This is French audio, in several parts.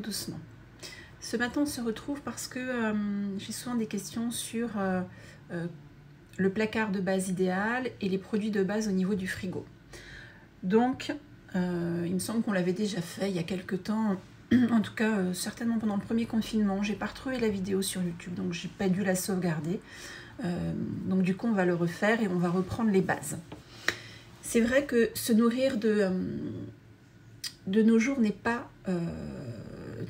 doucement. Ce matin, on se retrouve parce que euh, j'ai souvent des questions sur euh, euh, le placard de base idéal et les produits de base au niveau du frigo. Donc, il me semble qu'on l'avait déjà fait il y a quelques temps, en tout cas certainement pendant le premier confinement. J'ai pas retrouvé la vidéo sur YouTube, donc j'ai pas dû la sauvegarder. donc du coup, on va le refaire et on va reprendre les bases. C'est vrai que se nourrir de, de nos jours n'est pas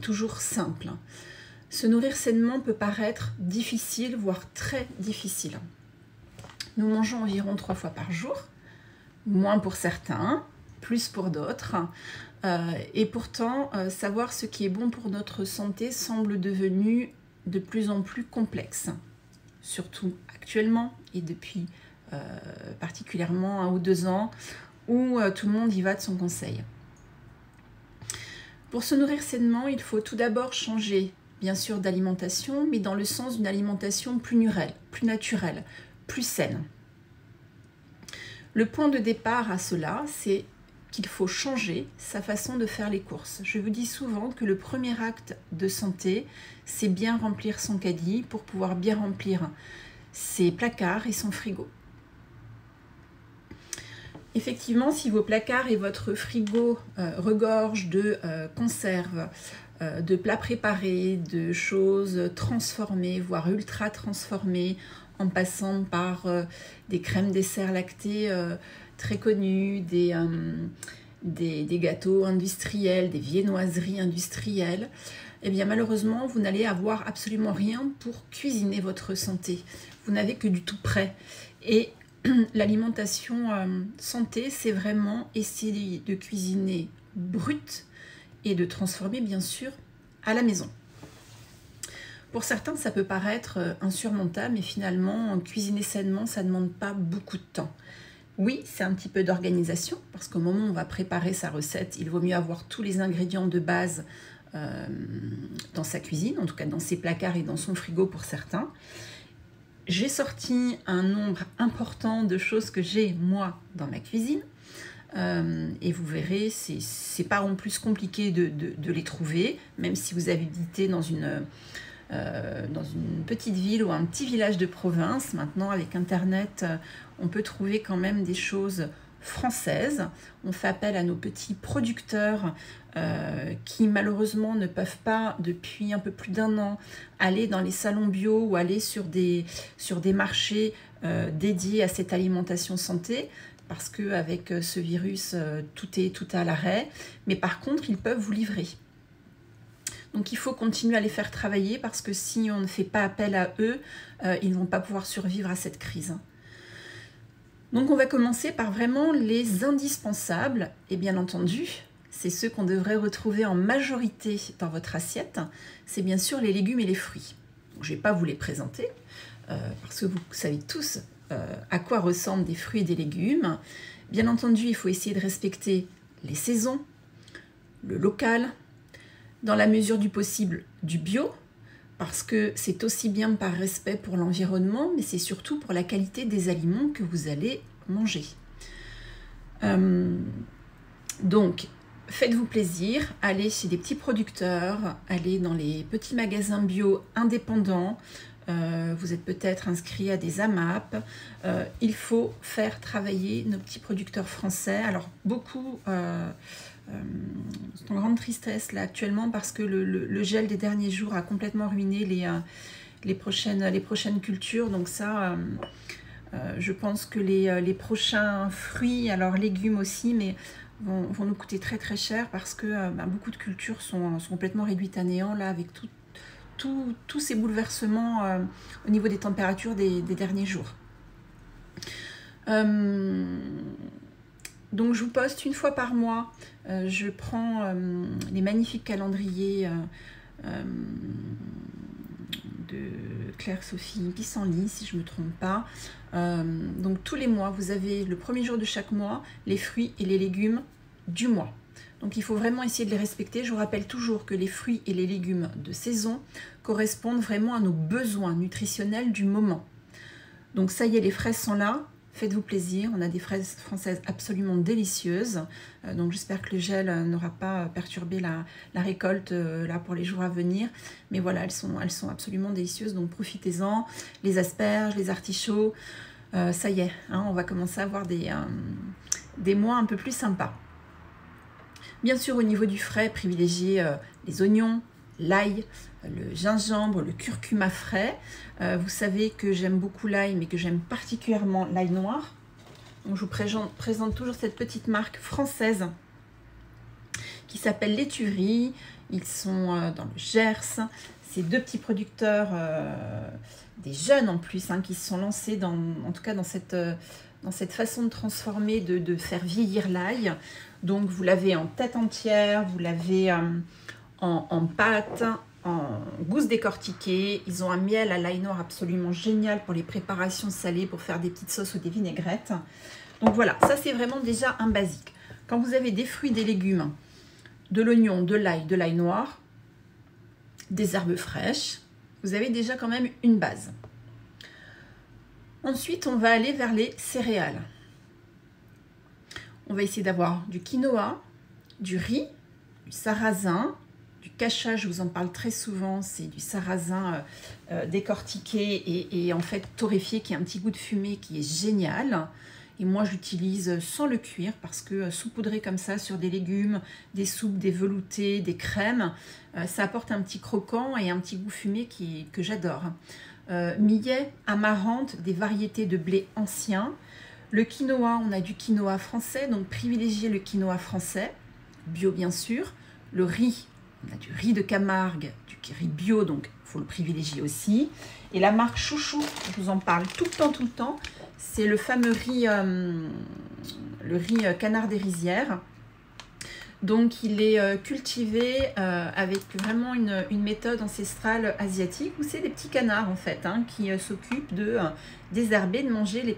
toujours simple. Se nourrir sainement peut paraître difficile, voire très difficile. Nous mangeons environ trois fois par jour, moins pour certains, plus pour d'autres. Euh, et pourtant, euh, savoir ce qui est bon pour notre santé semble devenu de plus en plus complexe, surtout actuellement et depuis euh, particulièrement un ou deux ans où tout le monde y va de son conseil. Pour se nourrir sainement, il faut tout d'abord changer, bien sûr, d'alimentation, mais dans le sens d'une alimentation plus naturelle, plus naturelle, plus saine. Le point de départ à cela, c'est qu'il faut changer sa façon de faire les courses. Je vous dis souvent que le premier acte de santé, c'est bien remplir son caddie pour pouvoir bien remplir ses placards et son frigo. Effectivement, si vos placards et votre frigo euh, regorgent de euh, conserves, euh, de plats préparés, de choses transformées, voire ultra transformées, en passant par des crèmes desserts lactés très connues, des, des, gâteaux industriels, des viennoiseries industrielles, eh bien malheureusement, vous n'allez avoir absolument rien pour cuisiner votre santé. Vous n'avez que du tout prêt. Et l'alimentation euh, santé, c'est vraiment essayer de cuisiner brut et de transformer bien sûr à la maison. Pour certains, ça peut paraître euh, insurmontable, mais finalement, cuisiner sainement, ça ne demande pas beaucoup de temps. Oui, c'est un petit peu d'organisation, parce qu'au moment où on va préparer sa recette, il vaut mieux avoir tous les ingrédients de base euh, dans sa cuisine, en tout cas dans ses placards et dans son frigo pour certains j'ai sorti un nombre important de choses que j'ai moi dans ma cuisine. Euh, et vous verrez, c'est pas en plus compliqué de, les trouver, même si vous habitez dans une, euh, dans une petite ville ou un petit village de province. Maintenant, avec Internet, euh, on peut trouver quand même des choses françaises. On fait appel à nos petits producteurs euh, qui malheureusement ne peuvent pas depuis un peu plus d'un an aller dans les salons bio ou aller sur des, sur des marchés euh, dédiés à cette alimentation santé parce qu'avec euh, ce virus, tout est tout à l'arrêt. Mais par contre, ils peuvent vous livrer. Donc il faut continuer à les faire travailler parce que si on ne fait pas appel à eux, ils ne vont pas pouvoir survivre à cette crise. Donc on va commencer par vraiment les indispensables et bien entendu, c'est ceux qu'on devrait retrouver en majorité dans votre assiette, c'est bien sûr les légumes et les fruits. je ne vais pas vous les présenter euh, parce que vous savez tous euh, à quoi ressemblent des fruits et des légumes. Bien entendu, il faut essayer de respecter les saisons, le local, dans la mesure du possible du bio, parce que c'est aussi bien par respect pour l'environnement, mais c'est surtout pour la qualité des aliments que vous allez manger. Euh, donc, faites-vous plaisir, allez chez des petits producteurs, allez dans les petits magasins bio indépendants. Euh, vous êtes peut-être inscrit à des AMAP. Euh, il faut faire travailler nos petits producteurs français. Alors, beaucoup euh, c'est une grande tristesse là actuellement parce que le, gel des derniers jours a complètement ruiné les, euh, prochaines, les prochaines cultures. Donc ça, euh, je pense que les, prochains fruits, alors légumes aussi, mais vont, nous coûter très très cher parce que bah, beaucoup de cultures sont, sont, complètement réduites à néant là avec tous ces bouleversements au niveau des températures des derniers jours. Donc je vous poste une fois par mois, euh, je prends euh, les magnifiques calendriers euh, de Claire-Sophie Pissenlit, si je ne me trompe pas. donc tous les mois, vous avez le premier jour de chaque mois les fruits et les légumes du mois. Donc il faut vraiment essayer de les respecter. Je vous rappelle toujours que les fruits et les légumes de saison correspondent vraiment à nos besoins nutritionnels du moment. Donc ça y est, les fraises sont là, Faites-vous plaisir, on a des fraises françaises absolument délicieuses. Euh, donc j'espère que le gel euh, n'aura pas perturbé la, récolte euh, là pour les jours à venir. Mais voilà, elles sont, absolument délicieuses, donc profitez-en. Les asperges, les artichauts, ça y est, hein, on va commencer à avoir des mois un peu plus sympas. Bien sûr, au niveau du frais, privilégiez les oignons, l'ail, le gingembre, le curcuma frais. Euh, vous savez que j'aime beaucoup l'ail, mais que j'aime particulièrement l'ail noir. Donc, je vous présente, toujours cette petite marque française qui s'appelle L'éturie. Ils sont euh, dans le Gers. C'est deux petits producteurs, euh, des jeunes en plus, hein, qui se sont lancés dans, en tout cas dans cette, dans cette façon de transformer, de, faire vieillir l'ail. Donc vous l'avez en tête entière, vous l'avez en pâte, en gousses décortiquées. Ils ont un miel à l'ail noir absolument génial pour les préparations salées, pour faire des petites sauces ou des vinaigrettes. Donc voilà, ça c'est vraiment déjà un basique. Quand vous avez des fruits, des légumes, de l'oignon, de l'ail, de l'ail noir, des herbes fraîches, vous avez déjà quand même une base. Ensuite, on va aller vers les céréales. On va essayer d'avoir du quinoa, du riz, du sarrasin, cacha, je vous en parle très souvent, c'est du sarrasin euh, euh, décortiqué et, en fait torréfié qui a un petit goût de fumée qui est génial. Et moi, j'utilise sans le cuire parce que euh, saupoudrer comme ça sur des légumes, des soupes, des veloutés, des crèmes, ça apporte un petit croquant et un petit goût fumé qui, que j'adore. millet, amarante, des variétés de blé anciens. Le quinoa, on a du quinoa français, donc privilégiez le quinoa français, bio bien sûr. Le riz, on a du riz de Camargue, du riz bio, donc il faut le privilégier aussi. Et la marque Chouchou, je vous en parle tout le temps, tout le temps, c'est le fameux riz, euh, euh, canard des rizières. Donc il est euh, cultivé avec vraiment une, méthode ancestrale asiatique où c'est des petits canards en fait hein, qui s'occupent de désherber, de manger les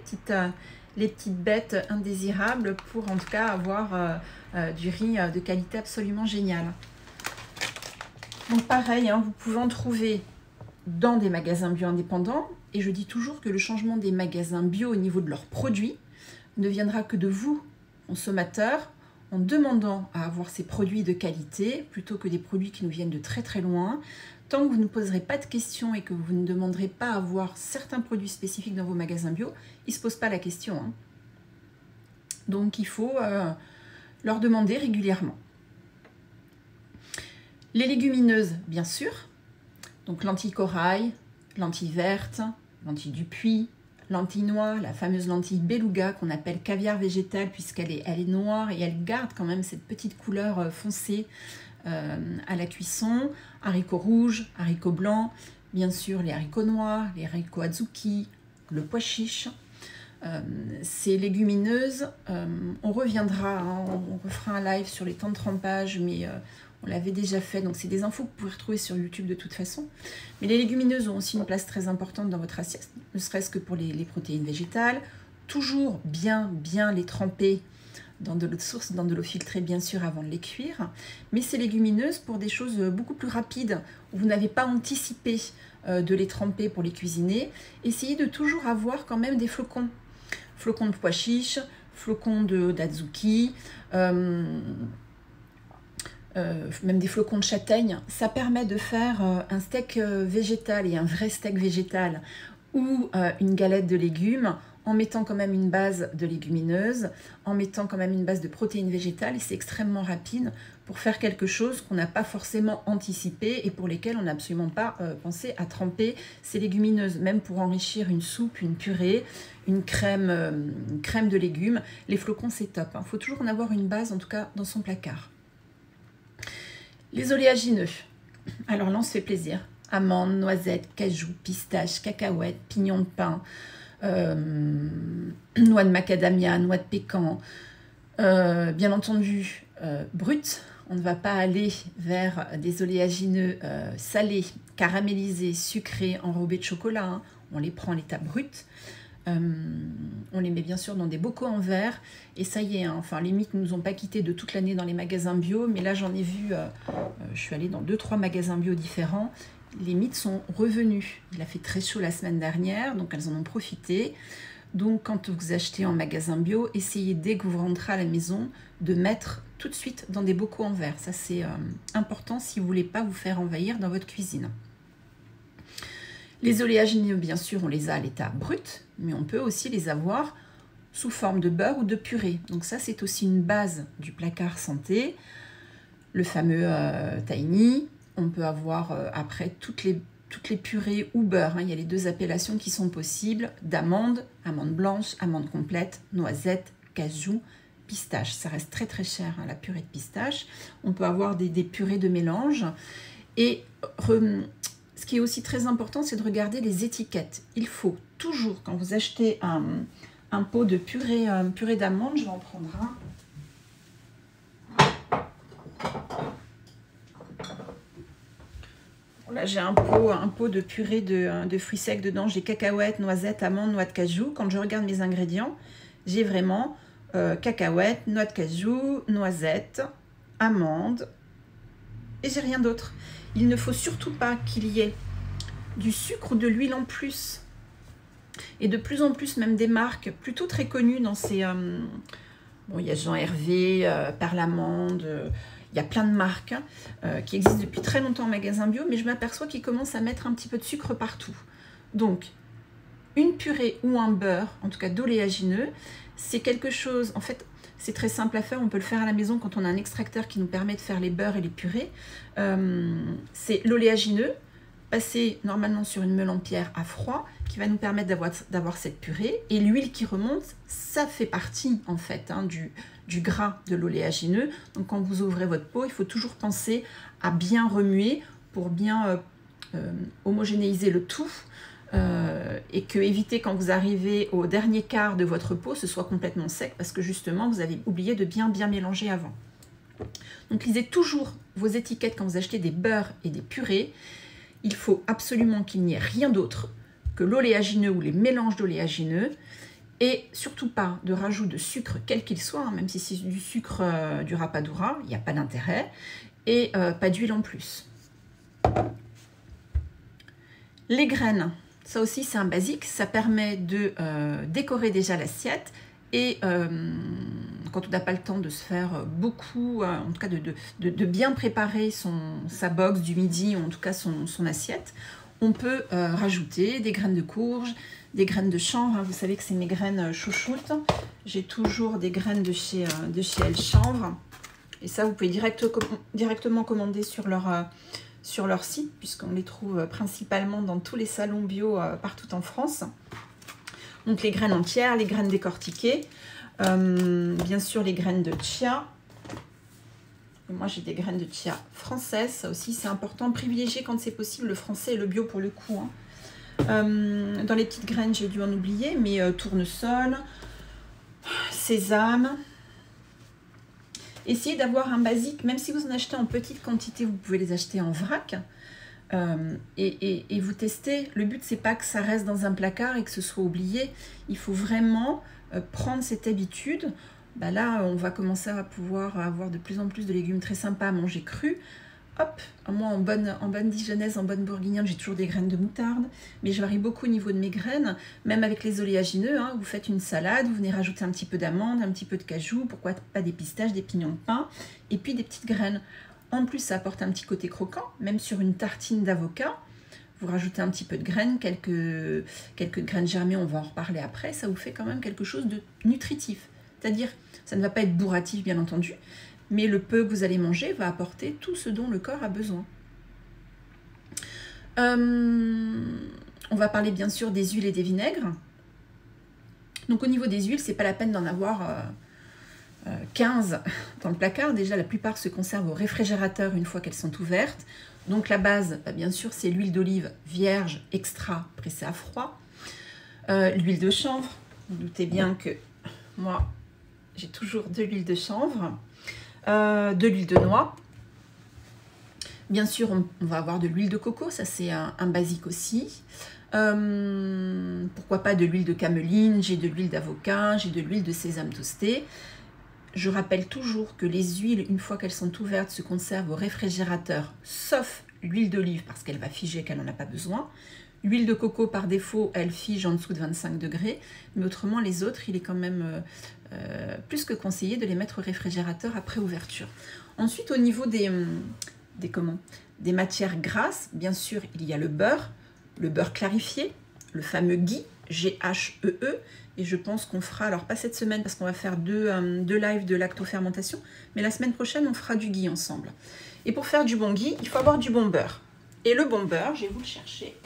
petites bêtes indésirables pour en tout cas avoir du riz de qualité absolument géniale. Donc pareil, hein, vous pouvez en trouver dans des magasins bio indépendants. Et je dis toujours que le changement des magasins bio au niveau de leurs produits ne viendra que de vous, consommateurs, en demandant à avoir ces produits de qualité plutôt que des produits qui nous viennent de très très loin. Tant que vous ne poserez pas de questions et que vous ne demanderez pas à avoir certains produits spécifiques dans vos magasins bio, ils ne se posent pas la question. Hein. Donc il faut euh, leur demander régulièrement. Les légumineuses, bien sûr. Donc lentilles corail, lentilles vertes, lentilles du puits, lentilles noires, la fameuse lentille beluga qu'on appelle caviar végétal puisqu'elle est, elle est noire et elle garde quand même cette petite couleur euh, foncée euh, à la cuisson. Haricots rouges, haricots blancs, bien sûr les haricots noirs, les haricots azuki, le pois chiche. Euh, ces légumineuses, on reviendra, hein, on, refera un live sur les temps de trempage, mais on l'avait déjà fait, donc c'est des infos que vous pouvez retrouver sur YouTube de toute façon. Mais les légumineuses ont aussi une place très importante dans votre assiette, ne serait-ce que pour les, protéines végétales. Toujours bien, bien les tremper dans de l'eau de source, dans de l'eau filtrée bien sûr avant de les cuire. Mais ces légumineuses pour des choses beaucoup plus rapides, où vous n'avez pas anticipé euh, de les tremper pour les cuisiner, essayez de toujours avoir quand même des flocons. Flocons de pois chiches, flocons euh, euh, même des flocons de châtaigne, ça permet de faire euh, un steak euh, végétal et un vrai steak végétal ou une galette de légumes en mettant quand même une base de légumineuses, en mettant quand même une base de protéines végétales c'est extrêmement rapide pour faire quelque chose qu'on n'a pas forcément anticipé et pour lesquels on n'a absolument pas pensé à tremper ces légumineuses, même pour enrichir une soupe, une purée, une crème, crème de légumes. Les flocons, c'est top. Il hein. faut toujours en avoir une base, en tout cas dans son placard. Les oléagineux. Alors là, on se fait plaisir. Amandes, noisettes, cajou, pistaches, cacahuètes, pignons de pain, euh, noix de macadamia, noix de pécan. Euh, bien entendu, euh, brut. On ne va pas aller vers des oléagineux salés, caramélisés, sucrés, enrobés de chocolat. Hein. On les prend à l'état brut. Euh, on les met bien sûr dans des bocaux en verre. Et ça y est, hein, enfin, les mythes ne nous ont pas quittés de toute l'année dans les magasins bio. Mais là, j'en ai vu, euh, euh, je suis allée dans deux trois magasins bio différents. Les mythes sont revenus. Il a fait très chaud la semaine dernière, donc elles en ont profité. Donc quand vous achetez en magasin bio, essayez dès que vous rentrez à la maison de mettre tout de suite dans des bocaux en verre. Ça c'est important si vous voulez pas vous faire envahir dans votre cuisine. Les oléagineux, bien sûr, on les a à l'état brut, mais on peut aussi les avoir sous forme de beurre ou de purée. Donc ça, c'est aussi une base du placard santé. Le fameux euh, tiny. On peut avoir euh, après toutes les, purées ou beurre. Hein. Il y a les deux appellations qui sont possibles. D'amandes, amandes blanches, amandes complètes, noisettes, cajou, pistache. Ça reste très très cher, hein, la purée de pistache. On peut avoir des, purées de mélange. Et ce qui est aussi très important, c'est de regarder les étiquettes. Il faut toujours, quand vous achetez un, pot de purée, euh, purée d'amandes, je vais en prendre un. Là, j'ai un pot, de purée de, fruits secs dedans. J'ai cacahuètes, noisettes, amandes, noix de cajou. Quand je regarde mes ingrédients, j'ai vraiment euh, cacahuètes, noix de cajou, noisettes, amandes. Et j'ai rien d'autre. Il ne faut surtout pas qu'il y ait du sucre ou de l'huile en plus. Et de plus en plus, même des marques plutôt très connues dans ces... Euh, bon, il y a Jean Hervé, euh, euh, il y a plein de marques hein, qui existent depuis très longtemps en magasin bio, mais je m'aperçois qu'ils commencent à mettre un petit peu de sucre partout. Donc, une purée ou un beurre, en tout cas d'oléagineux, c'est quelque chose, en fait, c'est très simple à faire, on peut le faire à la maison quand on a un extracteur qui nous permet de faire les beurres et les purées. Euh, c'est l'oléagineux, passé normalement sur une meule en pierre à froid, qui va nous permettre d'avoir cette purée. Et l'huile qui remonte, ça fait partie en fait hein, du, gras de l'oléagineux. Donc quand vous ouvrez votre pot, il faut toujours penser à bien remuer pour bien euh, euh, homogénéiser le tout. Euh, et que éviter quand vous arrivez au dernier quart de votre pot, ce soit complètement sec parce que justement vous avez oublié de bien bien mélanger avant. Donc lisez toujours vos étiquettes quand vous achetez des beurres et des purées. Il faut absolument qu'il n'y ait rien d'autre que l'oléagineux ou les mélanges d'oléagineux et surtout pas de rajout de sucre quel qu'il soit, hein, même si c'est du sucre euh, du rapadura, il n'y a pas d'intérêt, et euh, pas d'huile en plus. Les graines, ça aussi, c'est un basique. Ça permet de euh, décorer déjà l'assiette. Et euh, quand on n'a pas le temps de se faire beaucoup, euh, en tout cas de, bien préparer son, sa box du midi, ou en tout cas son, assiette, on peut rajouter des graines de courge, des graines de chanvre. Vous savez que c'est mes graines chouchoutes. J'ai toujours des graines de chez, de chez El Chanvre. Et ça, vous pouvez directement commander sur leur sur leur site, puisqu'on les trouve euh, principalement dans tous les salons bio euh, partout en France. Donc les graines entières, les graines décortiquées, euh, bien sûr les graines de chia. moi j'ai des graines de chia françaises, ça aussi c'est important. Privilégier quand c'est possible le français et le bio pour le coup. Hein. dans les petites graines j'ai dû en oublier, mais tournesol, sésame, Essayez d'avoir un basique, même si vous en achetez en petite quantité, vous pouvez les acheter en vrac. Euh, et, vous testez. Le but, c'est pas que ça reste dans un placard et que ce soit oublié. Il faut vraiment euh, prendre cette habitude. Bah là, on va commencer à pouvoir avoir de plus en plus de légumes très sympas à manger crus hop, moi en bonne, en bonne dijonnaise, en bonne bourguignonne, j'ai toujours des graines de moutarde, mais je varie beaucoup au niveau de mes graines, même avec les oléagineux, hein, vous faites une salade, vous venez rajouter un petit peu d'amande, un petit peu de cajou, pourquoi pas des pistaches, des pignons de pain, et puis des petites graines. En plus, ça apporte un petit côté croquant, même sur une tartine d'avocat, vous rajoutez un petit peu de graines, quelques, quelques graines germées, on va en reparler après, ça vous fait quand même quelque chose de nutritif. C'est-à-dire, ça ne va pas être bourratif bien entendu, mais le peu que vous allez manger va apporter tout ce dont le corps a besoin. Euh, on va parler bien sûr des huiles et des vinaigres. Donc au niveau des huiles, c'est pas la peine d'en avoir 15 euh, euh, dans le placard. Déjà, la plupart se conservent au réfrigérateur une fois qu'elles sont ouvertes. Donc la base, bah, bien sûr, c'est l'huile d'olive vierge extra pressée à froid. l'huile de chanvre, vous doutez bien que moi, j'ai toujours de l'huile de chanvre. Euh, de l'huile de noix. Bien sûr, on, va avoir de l'huile de coco, ça c'est un, basique aussi. Euh, pourquoi pas de l'huile de cameline, j'ai de l'huile d'avocat, j'ai de l'huile de sésame toasté. Je rappelle toujours que les huiles, une fois qu'elles sont ouvertes, se conservent au réfrigérateur, sauf l'huile d'olive parce qu'elle va figer, qu'elle n'en a pas besoin. Huile de coco, par défaut, elle fige en dessous de 25 degrés. Mais autrement, les autres, il est quand même euh, plus que conseillé de les mettre au réfrigérateur après ouverture. Ensuite, au niveau des, hum, des, des matières grasses, bien sûr, il y a le beurre, le beurre clarifié, le fameux ghee, G-H-E-E. -E, et je pense qu'on fera, alors pas cette semaine parce qu'on va faire deux, euh, deux lives de lactofermentation, mais la semaine prochaine, on fera du ghee ensemble. Et pour faire du bon ghee, il faut avoir du bon beurre. Et le bon beurre, je vais vous le chercher.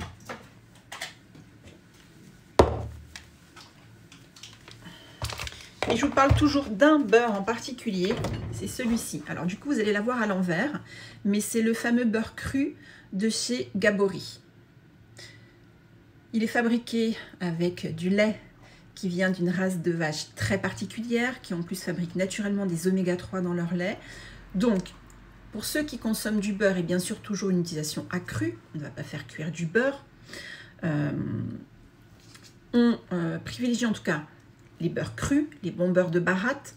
Et je vous parle toujours d'un beurre en particulier, c'est celui-ci. Alors du coup, vous allez l'avoir à l'envers, mais c'est le fameux beurre cru de chez Gabori. Il est fabriqué avec du lait qui vient d'une race de vaches très particulière, qui en plus fabrique naturellement des oméga 3 dans leur lait. Donc, pour ceux qui consomment du beurre, et bien sûr toujours une utilisation accrue, on ne va pas faire cuire du beurre, euh, on euh, privilégie en tout cas les beurres crus, les bons beurres de baratte,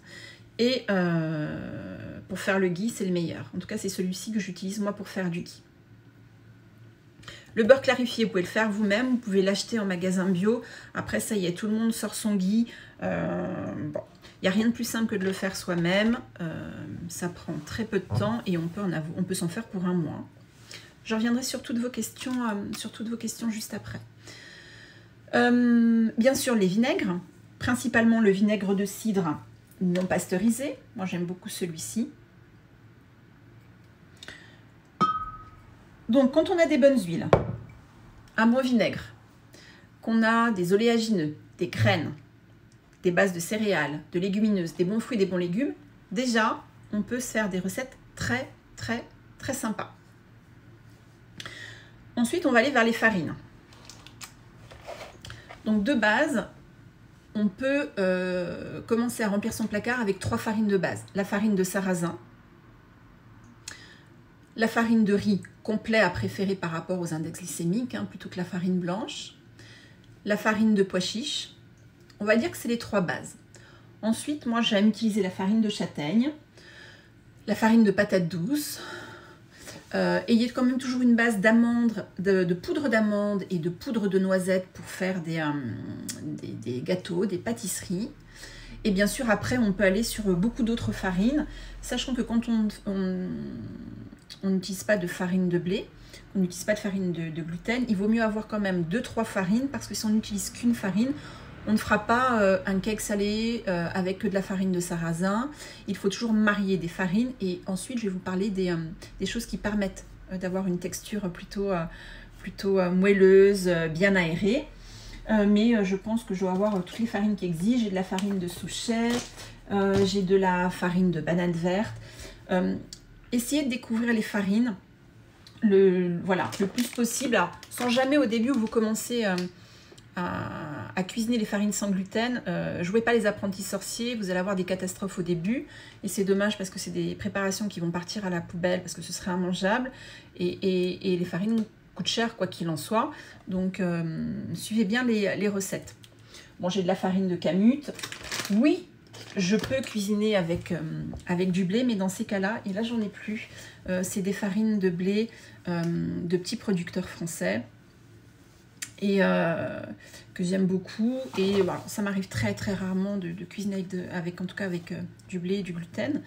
et euh, pour faire le ghee, c'est le meilleur. En tout cas, c'est celui-ci que j'utilise moi pour faire du ghee. Le beurre clarifié, vous pouvez le faire vous-même, vous pouvez l'acheter en magasin bio. Après, ça y est, tout le monde sort son ghee. Euh, bon, il n'y a rien de plus simple que de le faire soi-même. Euh, ça prend très peu de temps et on peut, s'en faire pour un mois. Je reviendrai sur toutes vos questions, euh, sur toutes vos questions juste après. bien sûr, les vinaigres, principalement le vinaigre de cidre non pasteurisé. Moi, j'aime beaucoup celui-ci. Donc, quand on a des bonnes huiles, un bon vinaigre, qu'on a des oléagineux, des graines, des bases de céréales, de légumineuses, des bons fruits, des bons légumes, déjà, on peut faire des recettes très, très, très sympas. Ensuite, on va aller vers les farines. Donc, de base, on peut euh, commencer à remplir son placard avec trois farines de base. La farine de sarrasin, la farine de riz complet à préférer par rapport aux index glycémiques, hein, plutôt que la farine blanche. La farine de pois chiche. On va dire que c'est les trois bases. Ensuite, moi j'aime utiliser la farine de châtaigne, la farine de patate douce. Euh, ayez quand même toujours une base d'amandes, de, poudre d'amande et de poudre de noisette pour faire des, euh, des, gâteaux, des pâtisseries. Et bien sûr, après, on peut aller sur beaucoup d'autres farines, sachant que quand on, on n'utilise pas de farine de blé, on n'utilise pas de farine de, gluten, il vaut mieux avoir quand même 2-3 farines parce que si on n'utilise qu'une farine, on ne fera pas euh, un cake salé euh, avec que de la farine de sarrasin. Il faut toujours marier des farines et ensuite je vais vous parler des, euh, choses qui permettent d'avoir une texture plutôt, moelleuse, bien aérée. mais je pense que je dois avoir toutes les farines qui existent. J'ai de la farine de souchet, j'ai de la farine de banane verte essayez de découvrir les farines le, voilà, le plus possible. sans jamais au début où vous commencez à, cuisiner les farines sans gluten, euh, jouez pas les apprentis sorciers, vous allez avoir des catastrophes au début. Et c'est dommage parce que c'est des préparations qui vont partir à la poubelle parce que ce serait immangeable. Et, les farines coûtent cher quoi qu'il en soit. Donc euh, suivez bien les, recettes. Bon, j'ai de la farine de camute. Oui, je peux cuisiner avec, euh, avec du blé, mais dans ces cas-là, et là j'en ai plus, c'est des farines de blé de petits producteurs français et que j'aime beaucoup. Et voilà, ça m'arrive très très rarement de, cuisiner avec, en tout cas avec du blé et du gluten,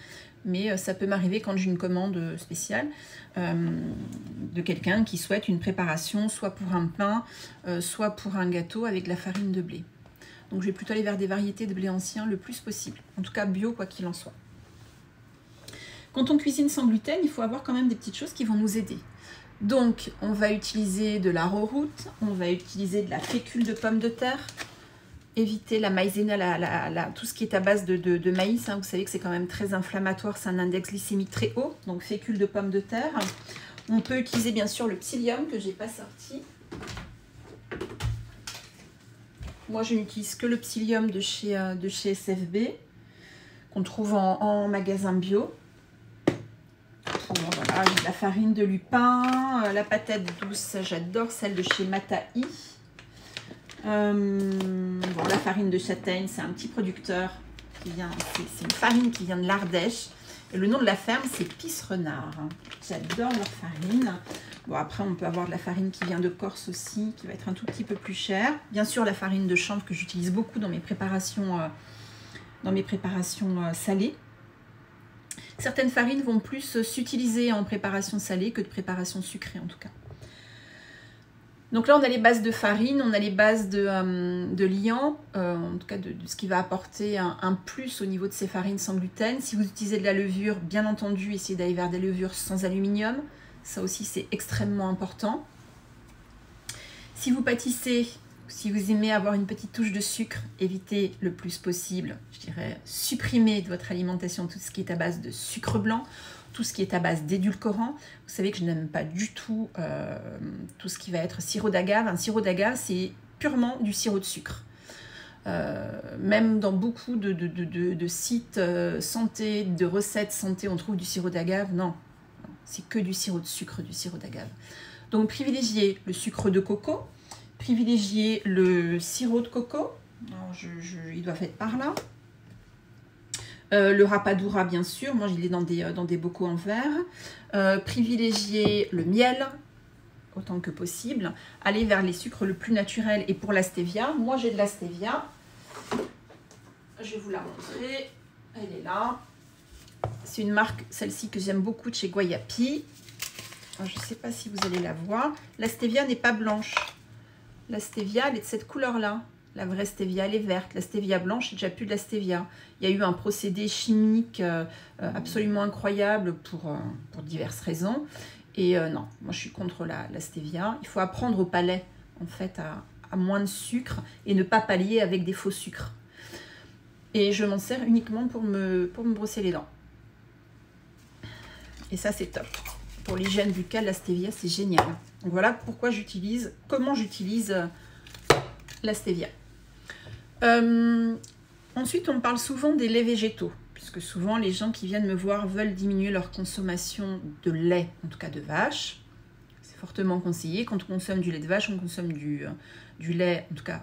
mais ça peut m'arriver quand j'ai une commande spéciale de quelqu'un qui souhaite une préparation soit pour un pain, soit pour un gâteau avec de la farine de blé. Donc je vais plutôt aller vers des variétés de blé ancien le plus possible. En tout cas bio, quoi qu'il en soit. Quand on cuisine sans gluten, il faut avoir quand même des petites choses qui vont nous aider. Donc on va utiliser de la route, on va utiliser de la fécule de pommes de terre, éviter la maïzena, tout ce qui est à base de, maïs. Hein. Vous savez que c'est quand même très inflammatoire, c'est un index glycémique très haut. Donc fécule de pommes de terre. On peut utiliser bien sûr le psyllium que j'ai pas sorti. Moi, je n'utilise que le psyllium de chez, euh, de chez SFB, qu'on trouve en, magasin bio. La farine de lupin, euh, la patate douce, j'adore celle de chez Matai. Euh, la farine de châtaigne, c'est un petit producteur. C'est une farine qui vient de l'Ardèche le nom de la ferme, c'est Pisse Renard. J'adore leur farine. Bon, après, on peut avoir de la farine qui vient de Corse aussi, qui va être un tout petit peu plus chère. Bien sûr, la farine de chanvre que j'utilise beaucoup dans mes préparations, dans mes préparations euh, salées. Certaines farines vont plus s'utiliser en préparation salée que de préparation sucrée en tout cas. Donc là, on a les bases de farine, on a les bases de, euh, liant, euh, en tout cas de, ce qui va apporter un, plus au niveau de ces farines sans gluten. Si vous utilisez de la levure, bien entendu, essayez d'aller vers des levures sans aluminium. Ça aussi, c'est extrêmement important. Si vous pâtissez, si vous aimez avoir une petite touche de sucre, évitez le plus possible, je dirais, supprimer de votre alimentation tout ce qui est à base de sucre blanc tout ce qui est à base d'édulcorant. Vous savez que je n'aime pas du tout euh, tout ce qui va être sirop d'agave. Un sirop d'agave, c'est purement du sirop de sucre. Euh, même dans beaucoup de, sites euh, santé, de recettes santé, on trouve du sirop d'agave. Non, c'est que du sirop de sucre, du sirop d'agave. Donc privilégiez le sucre de coco, privilégiez le sirop de coco. il doit être par là. Euh, le rapadura, bien sûr, moi dans des, euh, dans des bocaux en verre. Euh, privilégier le miel autant que possible. Aller vers les sucres le plus naturel. Et pour la stevia, moi j'ai de la stevia. Je vais vous la montrer. Elle est là. C'est une marque, celle-ci que j'aime beaucoup chez Guayapi. je ne sais pas si vous allez la voir. La stevia n'est pas blanche. La stevia, elle est de cette couleur-là. La vraie stevia, elle est verte. La stevia blanche, c'est déjà plus de la stevia. Il y a eu un procédé chimique euh, euh, absolument incroyable pour, euh, pour diverses raisons. Et non, moi je suis contre la, stevia. Il faut apprendre au palais, en fait, à, moins de sucre et ne pas pallier avec des faux sucres. Et je m'en sers uniquement pour me, pour me brosser les dents. Et ça, c'est top. Pour l'hygiène buccale, la stevia, c'est génial. Voilà pourquoi j'utilise, comment j'utilise la stevia. Euh, ensuite, on parle souvent des laits végétaux, puisque souvent les gens qui viennent me voir veulent diminuer leur consommation de lait, en tout cas de vache. C'est fortement conseillé. Quand on consomme du lait de vache, on consomme du, euh, lait, en tout cas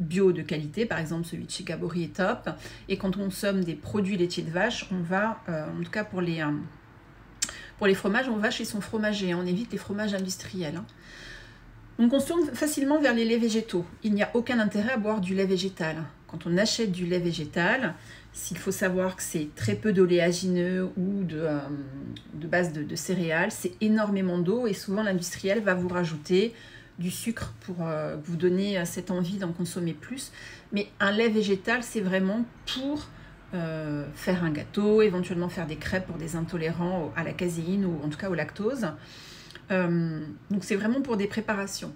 bio de qualité, par exemple celui de chez est top. Et quand on consomme des produits laitiers de vache, on va, euh, en tout cas pour les, pour les fromages, on va chez son fromager. On évite les fromages industriels. Hein. On se facilement vers les laits végétaux. Il n'y a aucun intérêt à boire du lait végétal. Quand on achète du lait végétal, s'il faut savoir que c'est très peu d'oléagineux ou de, euh, base de, céréales, c'est énormément d'eau et souvent l'industriel va vous rajouter du sucre pour euh, vous donner euh, cette envie d'en consommer plus. Mais un lait végétal, c'est vraiment pour faire un gâteau, éventuellement faire des crêpes pour des intolérants à la caséine ou en tout cas au lactose. Euh, donc c'est vraiment pour des préparations.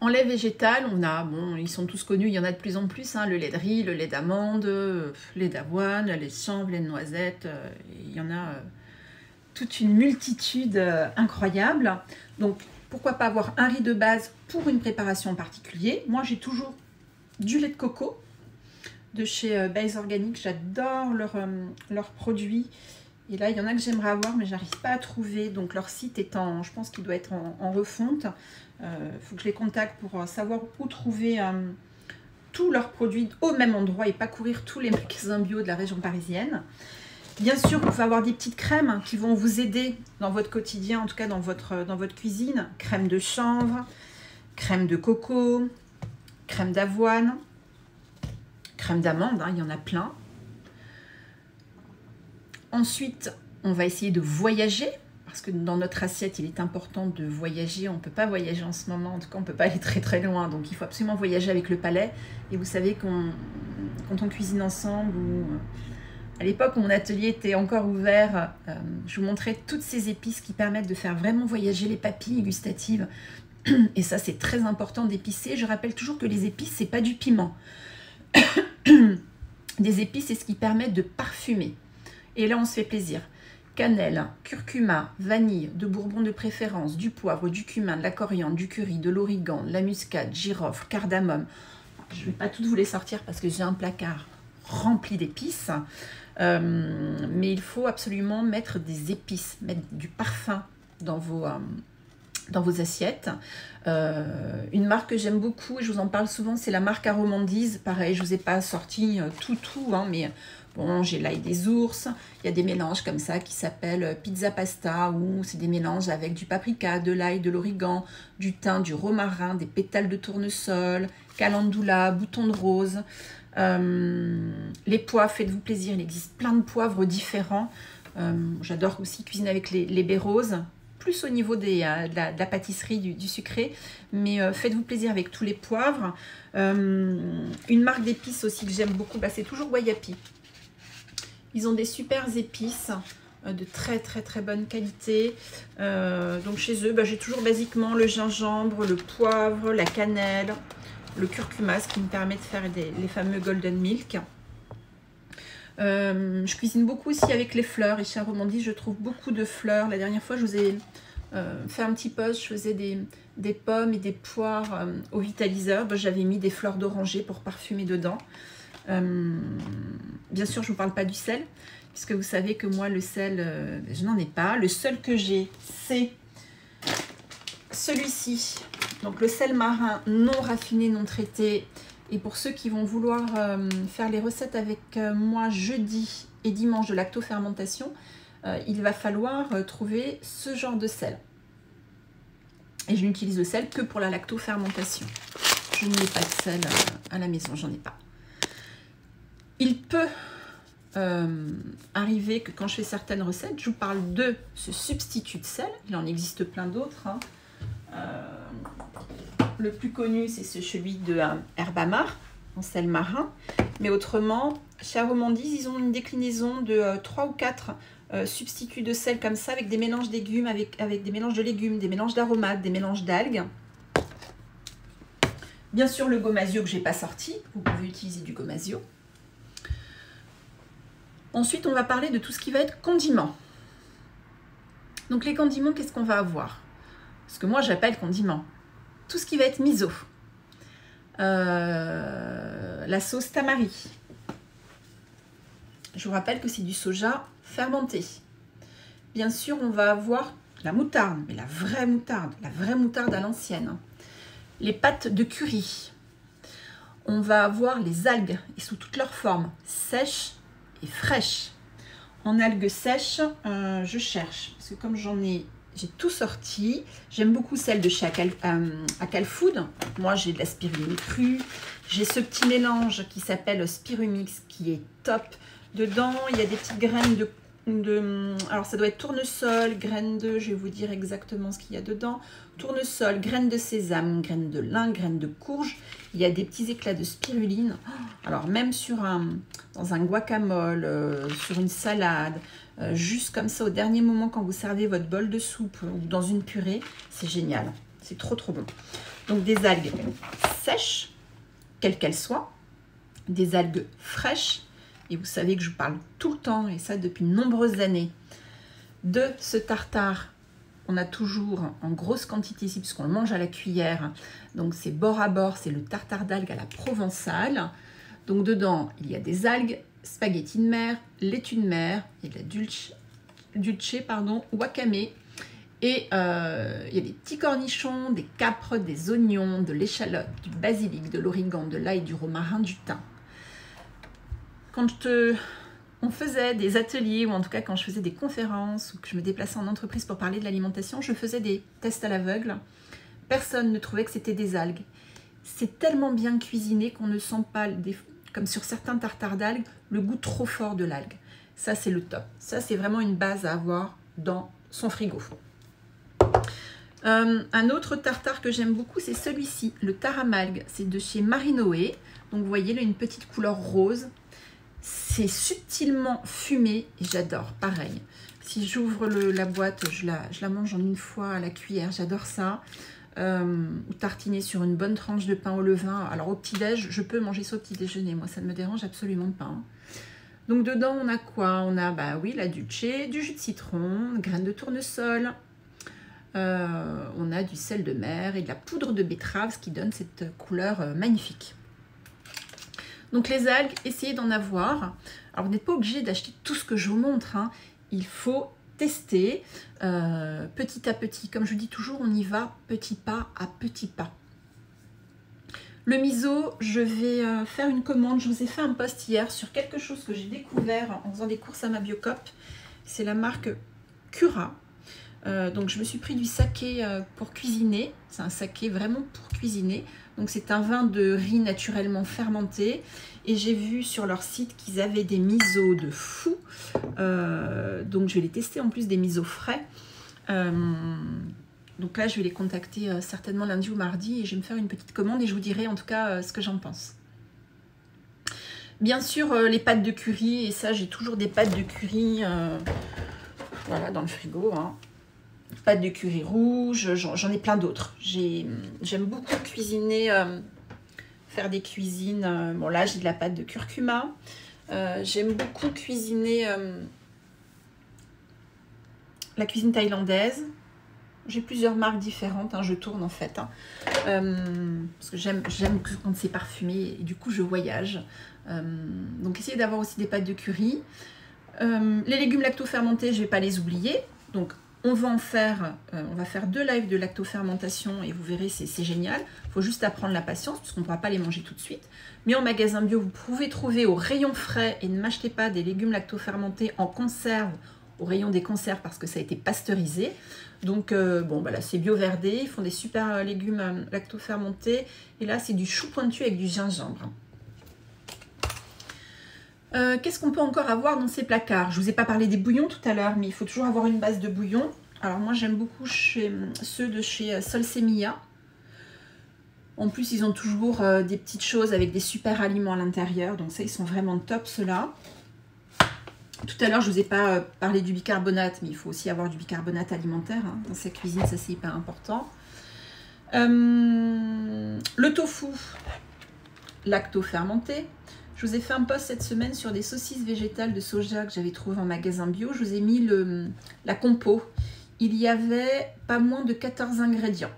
En lait végétal, on a, bon, ils sont tous connus, il y en a de plus en plus, hein, le lait de riz, le lait d'amande, le lait d'avoine, le lait de chanvre, le lait de noisette, euh, il y en a euh, toute une multitude incroyable. Donc pourquoi pas avoir un riz de base pour une préparation en particulier? Moi j'ai toujours du lait de coco de chez Base Organic, j'adore leurs produits. Et là, il y en a que j'aimerais avoir, mais j'arrive pas à trouver. Donc leur site est en, je pense qu'il doit être en, refonte. Il euh, faut que je les contacte pour euh, savoir où trouver euh, tous leurs produits au même endroit et pas courir tous les magasins bio de la région parisienne. Bien sûr, vous pouvez avoir des petites crèmes qui vont vous aider dans votre quotidien, en tout cas dans votre cuisine. Crème de chanvre, crème de coco, crème d'avoine, crème d'amande, hein, il y en a plein. Ensuite, on va essayer de voyager, parce que dans notre assiette, il est important de voyager. On ne peut pas voyager en ce moment, en tout cas, on ne peut pas aller très très loin. Donc, il faut absolument voyager avec le palais. Et vous savez, qu'on, quand on cuisine ensemble, ou à l'époque où mon atelier était encore ouvert, euh, je vous montrais toutes ces épices qui permettent de faire vraiment voyager les papilles gustatives. Et ça, c'est très important d'épicer. Je rappelle toujours que les épices, c'est pas du piment. Des épices, c'est ce qui permet de parfumer. Et là, on se fait plaisir. Cannelle, curcuma, vanille, de bourbon de préférence, du poivre, du cumin, de la coriandre, du curry, de l'origan, de la muscade, girofle, cardamome. Je ne vais pas toutes vous les sortir parce que j'ai un placard rempli d'épices. Euh, mais il faut absolument mettre des épices, mettre du parfum dans vos, euh, dans vos assiettes. Euh, une marque que j'aime beaucoup, et je vous en parle souvent, c'est la marque Aromandise. Pareil, je ne vous ai pas sorti tout, tout, hein, mais bon, j'ai l'ail des ours. Il y a des mélanges comme ça qui s'appellent pizza pasta, où c'est des mélanges avec du paprika, de l'ail, de l'origan, du thym, du romarin, des pétales de tournesol, calendula, bouton de rose. Euh, les poivres, faites-vous plaisir, il existe plein de poivres différents. Euh, j'adore aussi cuisiner avec les, les roses, plus au niveau euh, de, la, pâtisserie, du, sucré. Mais faites-vous plaisir avec tous les poivres. une marque d'épices aussi que j'aime beaucoup, bah, c'est toujours Wayapi. Ils ont des super épices de très très très bonne qualité. donc chez eux, bah, j'ai toujours basiquement le gingembre, le poivre, la cannelle, le curcuma, ce qui me permet de faire les fameux golden milk. Euh, je cuisine beaucoup aussi avec les fleurs et chez Romandie je trouve beaucoup de fleurs. La dernière fois je vous ai euh, fait un petit post, je faisais des, pommes et des poires euh, au vitaliseur. Ben, j'avais mis des fleurs d'oranger pour parfumer dedans. bien sûr je ne vous parle pas du sel, puisque vous savez que moi le sel je n'en ai pas. Le seul que j'ai c'est celui-ci donc le sel marin non raffiné, non traité. Et pour ceux qui vont vouloir euh, faire les recettes avec euh, moi jeudi et dimanche de lactofermentation, euh, il va falloir trouver ce genre de sel. Et je n'utilise le sel que pour la lactofermentation. Je n'ai pas de sel à la maison, j'en ai pas. Il peut arriver que quand je fais certaines recettes, je vous parle de ce substitut de sel. Il en existe plein d'autres. Hein. Le plus connu, c'est celui de euh, Herbamar, en sel marin. Mais autrement, chez Aromandise, ils ont une déclinaison de euh, trois 3 ou 4 euh, substituts de sel comme ça, avec des mélanges légumes, avec, avec des mélanges de légumes, des mélanges d'aromates, des mélanges d'algues. Bien sûr, le gomasio que je n'ai pas sorti, vous pouvez utiliser du gomasio. Ensuite, on va parler de tout ce qui va être condiments. Donc les condiments, qu'est-ce qu'on va avoir? Ce que moi j'appelle condiments tout ce qui va être miso. Euh, la sauce tamari. Je vous rappelle que c'est du soja fermenté. Bien sûr, on va avoir la moutarde, mais la vraie moutarde, la vraie moutarde à l'ancienne. Les pâtes de curry. On va avoir les algues, et sous toutes leurs formes, sèches et fraîches. En algues sèches, euh, je cherche, parce que comme j'en ai j'ai tout sorti. J'aime beaucoup celle de chez Acal, euh, Food. Moi, j'ai de la spiruline crue. J'ai ce petit mélange qui s'appelle Spirumix qui est top. Dedans, il y a des petites graines de, de... Alors, ça doit être tournesol, graines de... Je vais vous dire exactement ce qu'il y a dedans. Tournesol, graines de sésame, graines de lin, graines de courge. Il y a des petits éclats de spiruline. Alors, même sur un, dans un guacamole, euh, sur une salade, euh, juste comme ça au dernier moment quand vous servez votre bol de soupe ou dans une purée, c'est génial. C'est trop trop bon. Donc des algues sèches, quelles qu'elles soient, des algues fraîches, et vous savez que je parle tout le temps, et ça depuis de nombreuses années, de ce tartare. On a toujours en grosse quantité ici, puisqu'on le mange à la cuillère. Donc c'est bord à bord, c'est le tartare d'algues à la provençale. Donc dedans, il y a des algues spaghetti de mer, laitue de mer, il y a de la dulce, dulce pardon, wakame, et euh, il y a des petits cornichons, des capres, des oignons, de l'échalote, du basilic, de l'origan, de l'ail, du romarin, du thym. Quand on faisait des ateliers, ou en tout cas quand je faisais des conférences, ou que je me déplaçais en entreprise pour parler de l'alimentation, je faisais des tests à l'aveugle. Personne ne trouvait que c'était des algues. C'est tellement bien cuisiné qu'on ne sent pas des, comme sur certains tartares d'algues, le goût trop fort de l'algue. Ça, c'est le top. Ça, c'est vraiment une base à avoir dans son frigo. Euh, un autre tartare que j'aime beaucoup, c'est celui-ci, le taramalgue. C'est de chez Marinoé. Donc, vous voyez, là, une petite couleur rose. C'est subtilement fumé et j'adore. Pareil. Si j'ouvre la boîte, je la, je la mange en une fois à la cuillère. J'adore ça euh, tartiner sur une bonne tranche de pain au levain. Alors au petit-déj, je peux manger ça au petit déjeuner. Moi, ça ne me dérange absolument pas. Hein. Donc dedans, on a quoi? On a, bah oui, la dulce, du jus de citron, graines de tournesol. Euh, on a du sel de mer et de la poudre de betterave, ce qui donne cette couleur euh, magnifique. Donc les algues, essayez d'en avoir. Alors vous n'êtes pas obligé d'acheter tout ce que je vous montre. Hein. Il faut tester euh, petit à petit. Comme je dis toujours, on y va petit pas à petit pas. Le miso, je vais euh, faire une commande. Je vous ai fait un post hier sur quelque chose que j'ai découvert en faisant des courses à ma Biocop. C'est la marque Cura. Euh, donc je me suis pris du saké pour cuisiner. C'est un saké vraiment pour cuisiner. Donc c'est un vin de riz naturellement fermenté. Et j'ai vu sur leur site qu'ils avaient des misos de fou. Euh, donc je vais les tester en plus des misos frais. Euh, donc là, je vais les contacter euh, certainement lundi ou mardi et je vais me faire une petite commande et je vous dirai en tout cas ce que j'en pense. Bien sûr, les pâtes de curry, et ça, j'ai toujours des pâtes de curry voilà, dans le frigo. Hein. Pâtes de curry rouge, j'en ai plein d'autres. J'aime beaucoup cuisiner faire des cuisines. Euh, bon, là, j'ai de la pâte de curcuma. Euh, j'aime beaucoup cuisiner euh, la cuisine thaïlandaise. J'ai plusieurs marques différentes, hein, je tourne en fait. Hein. parce que j'aime quand c'est parfumé et du coup je voyage. donc essayez d'avoir aussi des pâtes de curry. les légumes lacto-fermentés, je ne vais pas les oublier. Donc on va en faire, euh, on va faire deux lives de lactofermentation et vous verrez, c'est génial. Il faut juste apprendre la patience puisqu'on ne pourra pas les manger tout de suite. Mais en magasin bio, vous pouvez trouver au rayon frais et ne m'achetez pas des légumes lactofermentés en conserve au rayon des conserves parce que ça a été pasteurisé. Donc euh, bon, bah là c'est bio verdé, ils font des super euh, légumes lactofermentés. Et là c'est du chou pointu avec du gingembre. Euh, qu'est-ce qu'on peut encore avoir dans ces placards? Je ne vous ai pas parlé des bouillons tout à l'heure, mais il faut toujours avoir une base de bouillon. Alors moi j'aime beaucoup ceux de chez euh, Solsemia. En plus ils ont toujours euh, des petites choses avec des super aliments à l'intérieur. Donc ça ils sont vraiment top ceux-là. Tout à l'heure je ne vous ai pas parlé du bicarbonate, mais il faut aussi avoir du bicarbonate alimentaire. Hein. Dans sa cuisine ça c'est hyper important. le tofu lacto-fermenté. Je vous ai fait un post cette semaine sur des saucisses végétales de soja que j'avais trouvé en magasin bio. Je vous ai mis la compo. Il y avait pas moins de 14 ingrédients.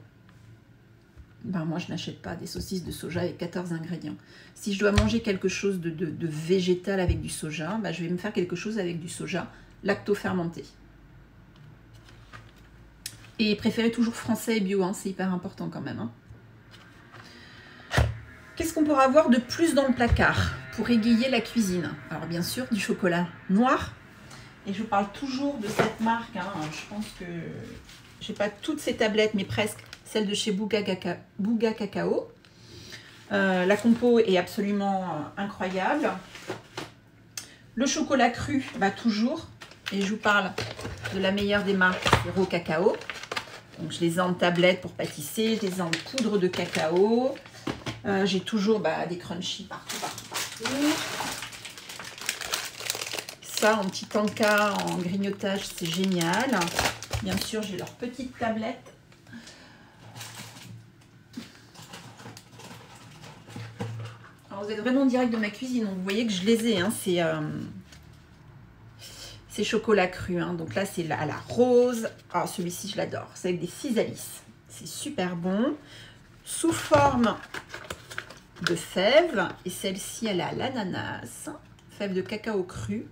Ben, moi, je n'achète pas des saucisses de soja avec 14 ingrédients. Si je dois manger quelque chose de, végétal avec du soja, ben, je vais me faire quelque chose avec du soja lacto-fermenté. Et préférez toujours français et bio, hein, c'est hyper important quand même. Hein. Qu'est-ce qu'on pourra avoir de plus dans le placard? Pour égayer la cuisine Alors bien sûr, du chocolat noir. Et je parle toujours de cette marque. Hein. Je pense que je n'ai pas toutes ces tablettes, mais presque celle de chez Bouga, Cacao. Euh, la compo est absolument incroyable. Le chocolat cru, bah toujours. Et je vous parle de la meilleure des marques, Zero Cacao. Donc je les ai en tablette pour pâtisser, je les en poudre de cacao. Euh, j'ai toujours bah, des partout, partout, Ça, en petit tanka, en grignotage, c'est génial. Bien sûr, j'ai leur petite tablette. Alors, vous êtes vraiment direct de ma cuisine, donc vous voyez que je les ai. Hein. c'est euh, chocolat cru. Hein. Donc là, c'est à la rose. Ah, celui-ci, je l'adore. C'est avec des cisalis. C'est super bon. Sous forme de fèves. Et celle-ci, elle est à l'ananas. Fèves de cacao cru.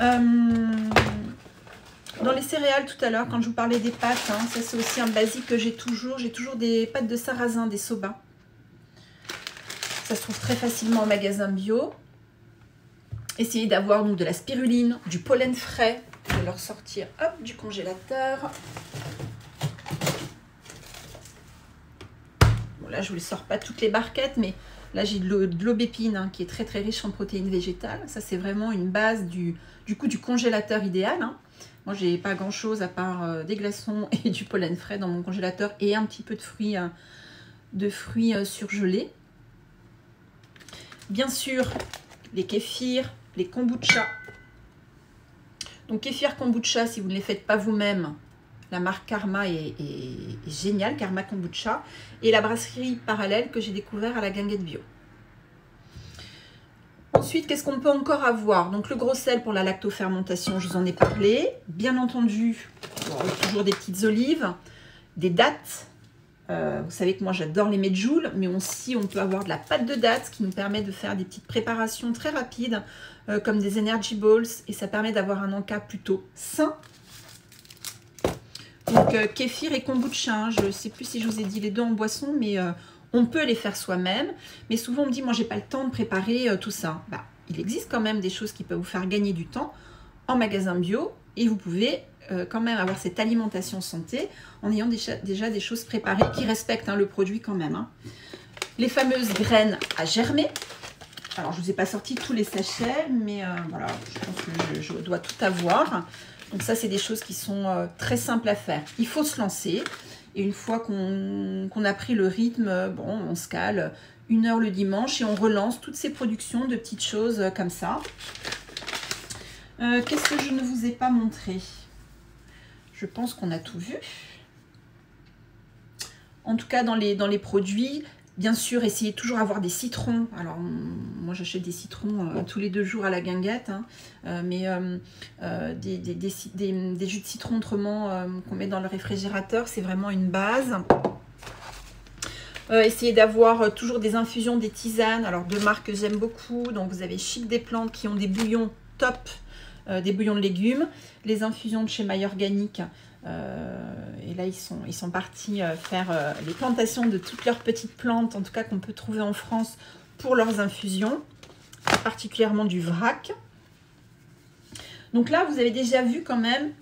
Euh, dans les céréales tout à l'heure, quand je vous parlais des pâtes, hein, ça c'est aussi un basique que j'ai toujours. J'ai toujours des pâtes de sarrasin, des soba. Ça se trouve très facilement au magasin bio. Essayez d'avoir de la spiruline, du pollen frais. Je vais leur sortir du congélateur. Là, je ne vous sors pas toutes les barquettes, mais là, j'ai de l'aubépine hein, qui est très très riche en protéines végétales. Ça, c'est vraiment une base du, coup du congélateur idéal. Hein. Moi, j'ai pas grand chose à part euh, des glaçons et du pollen frais dans mon congélateur et un petit peu de fruits, euh, euh, surgelés. Bien sûr, les kéfirs, les kombucha. Donc kéfir kombucha, si vous ne les faites pas vous-même, la marque Karma est, géniale, Karma Kombucha. Et la brasserie parallèle que j'ai découvert à la Ganguette Bio. Ensuite, qu'est-ce qu'on peut encore avoir? Donc le gros sel pour la lactofermentation, je vous en ai parlé. Bien entendu, toujours des petites olives, des dattes, Euh, vous savez que moi j'adore les medjool, mais aussi on peut avoir de la pâte de date qui nous permet de faire des petites préparations très rapides, euh, comme des energy balls, et ça permet d'avoir un encas plutôt sain. Donc euh, kéfir et kombucha, hein, je ne sais plus si je vous ai dit les deux en boisson, mais on peut les faire soi-même. Mais souvent on me dit, moi j'ai pas le temps de préparer tout ça. Bah, il existe quand même des choses qui peuvent vous faire gagner du temps en magasin bio, et vous pouvez euh, quand même avoir cette alimentation santé en ayant déjà, des choses préparées qui respectent hein, le produit quand même. Hein. Les fameuses graines à germer. Alors, je ne vous ai pas sorti tous les sachets, mais euh, voilà, je pense que je, dois tout avoir. Donc ça, c'est des choses qui sont euh, très simples à faire. Il faut se lancer. Et une fois qu'on a pris le rythme, bon, on se cale une heure le dimanche et on relance toutes ces productions de petites choses comme ça. Qu'est-ce que je ne vous ai pas montré? Je pense qu'on a tout vu. En tout cas, dans les, dans les produits, bien sûr, essayez toujours d'avoir des citrons. Alors, moi, j'achète des citrons euh, tous les deux jours à la guinguette. Hein. Euh, mais euh, des, des, jus de citron autrement qu'on met dans le réfrigérateur, c'est vraiment une base. essayez d'avoir toujours des infusions, des tisanes. Alors, deux marques que j'aime beaucoup. Donc, vous avez Chic des plantes qui ont des bouillons top des bouillons de légumes, les infusions de chez My Organic. Euh, et là, ils sont, ils sont partis euh, faire les plantations de toutes leurs petites plantes, en tout cas qu'on peut trouver en France pour leurs infusions, particulièrement du vrac. Donc là, vous avez déjà vu quand même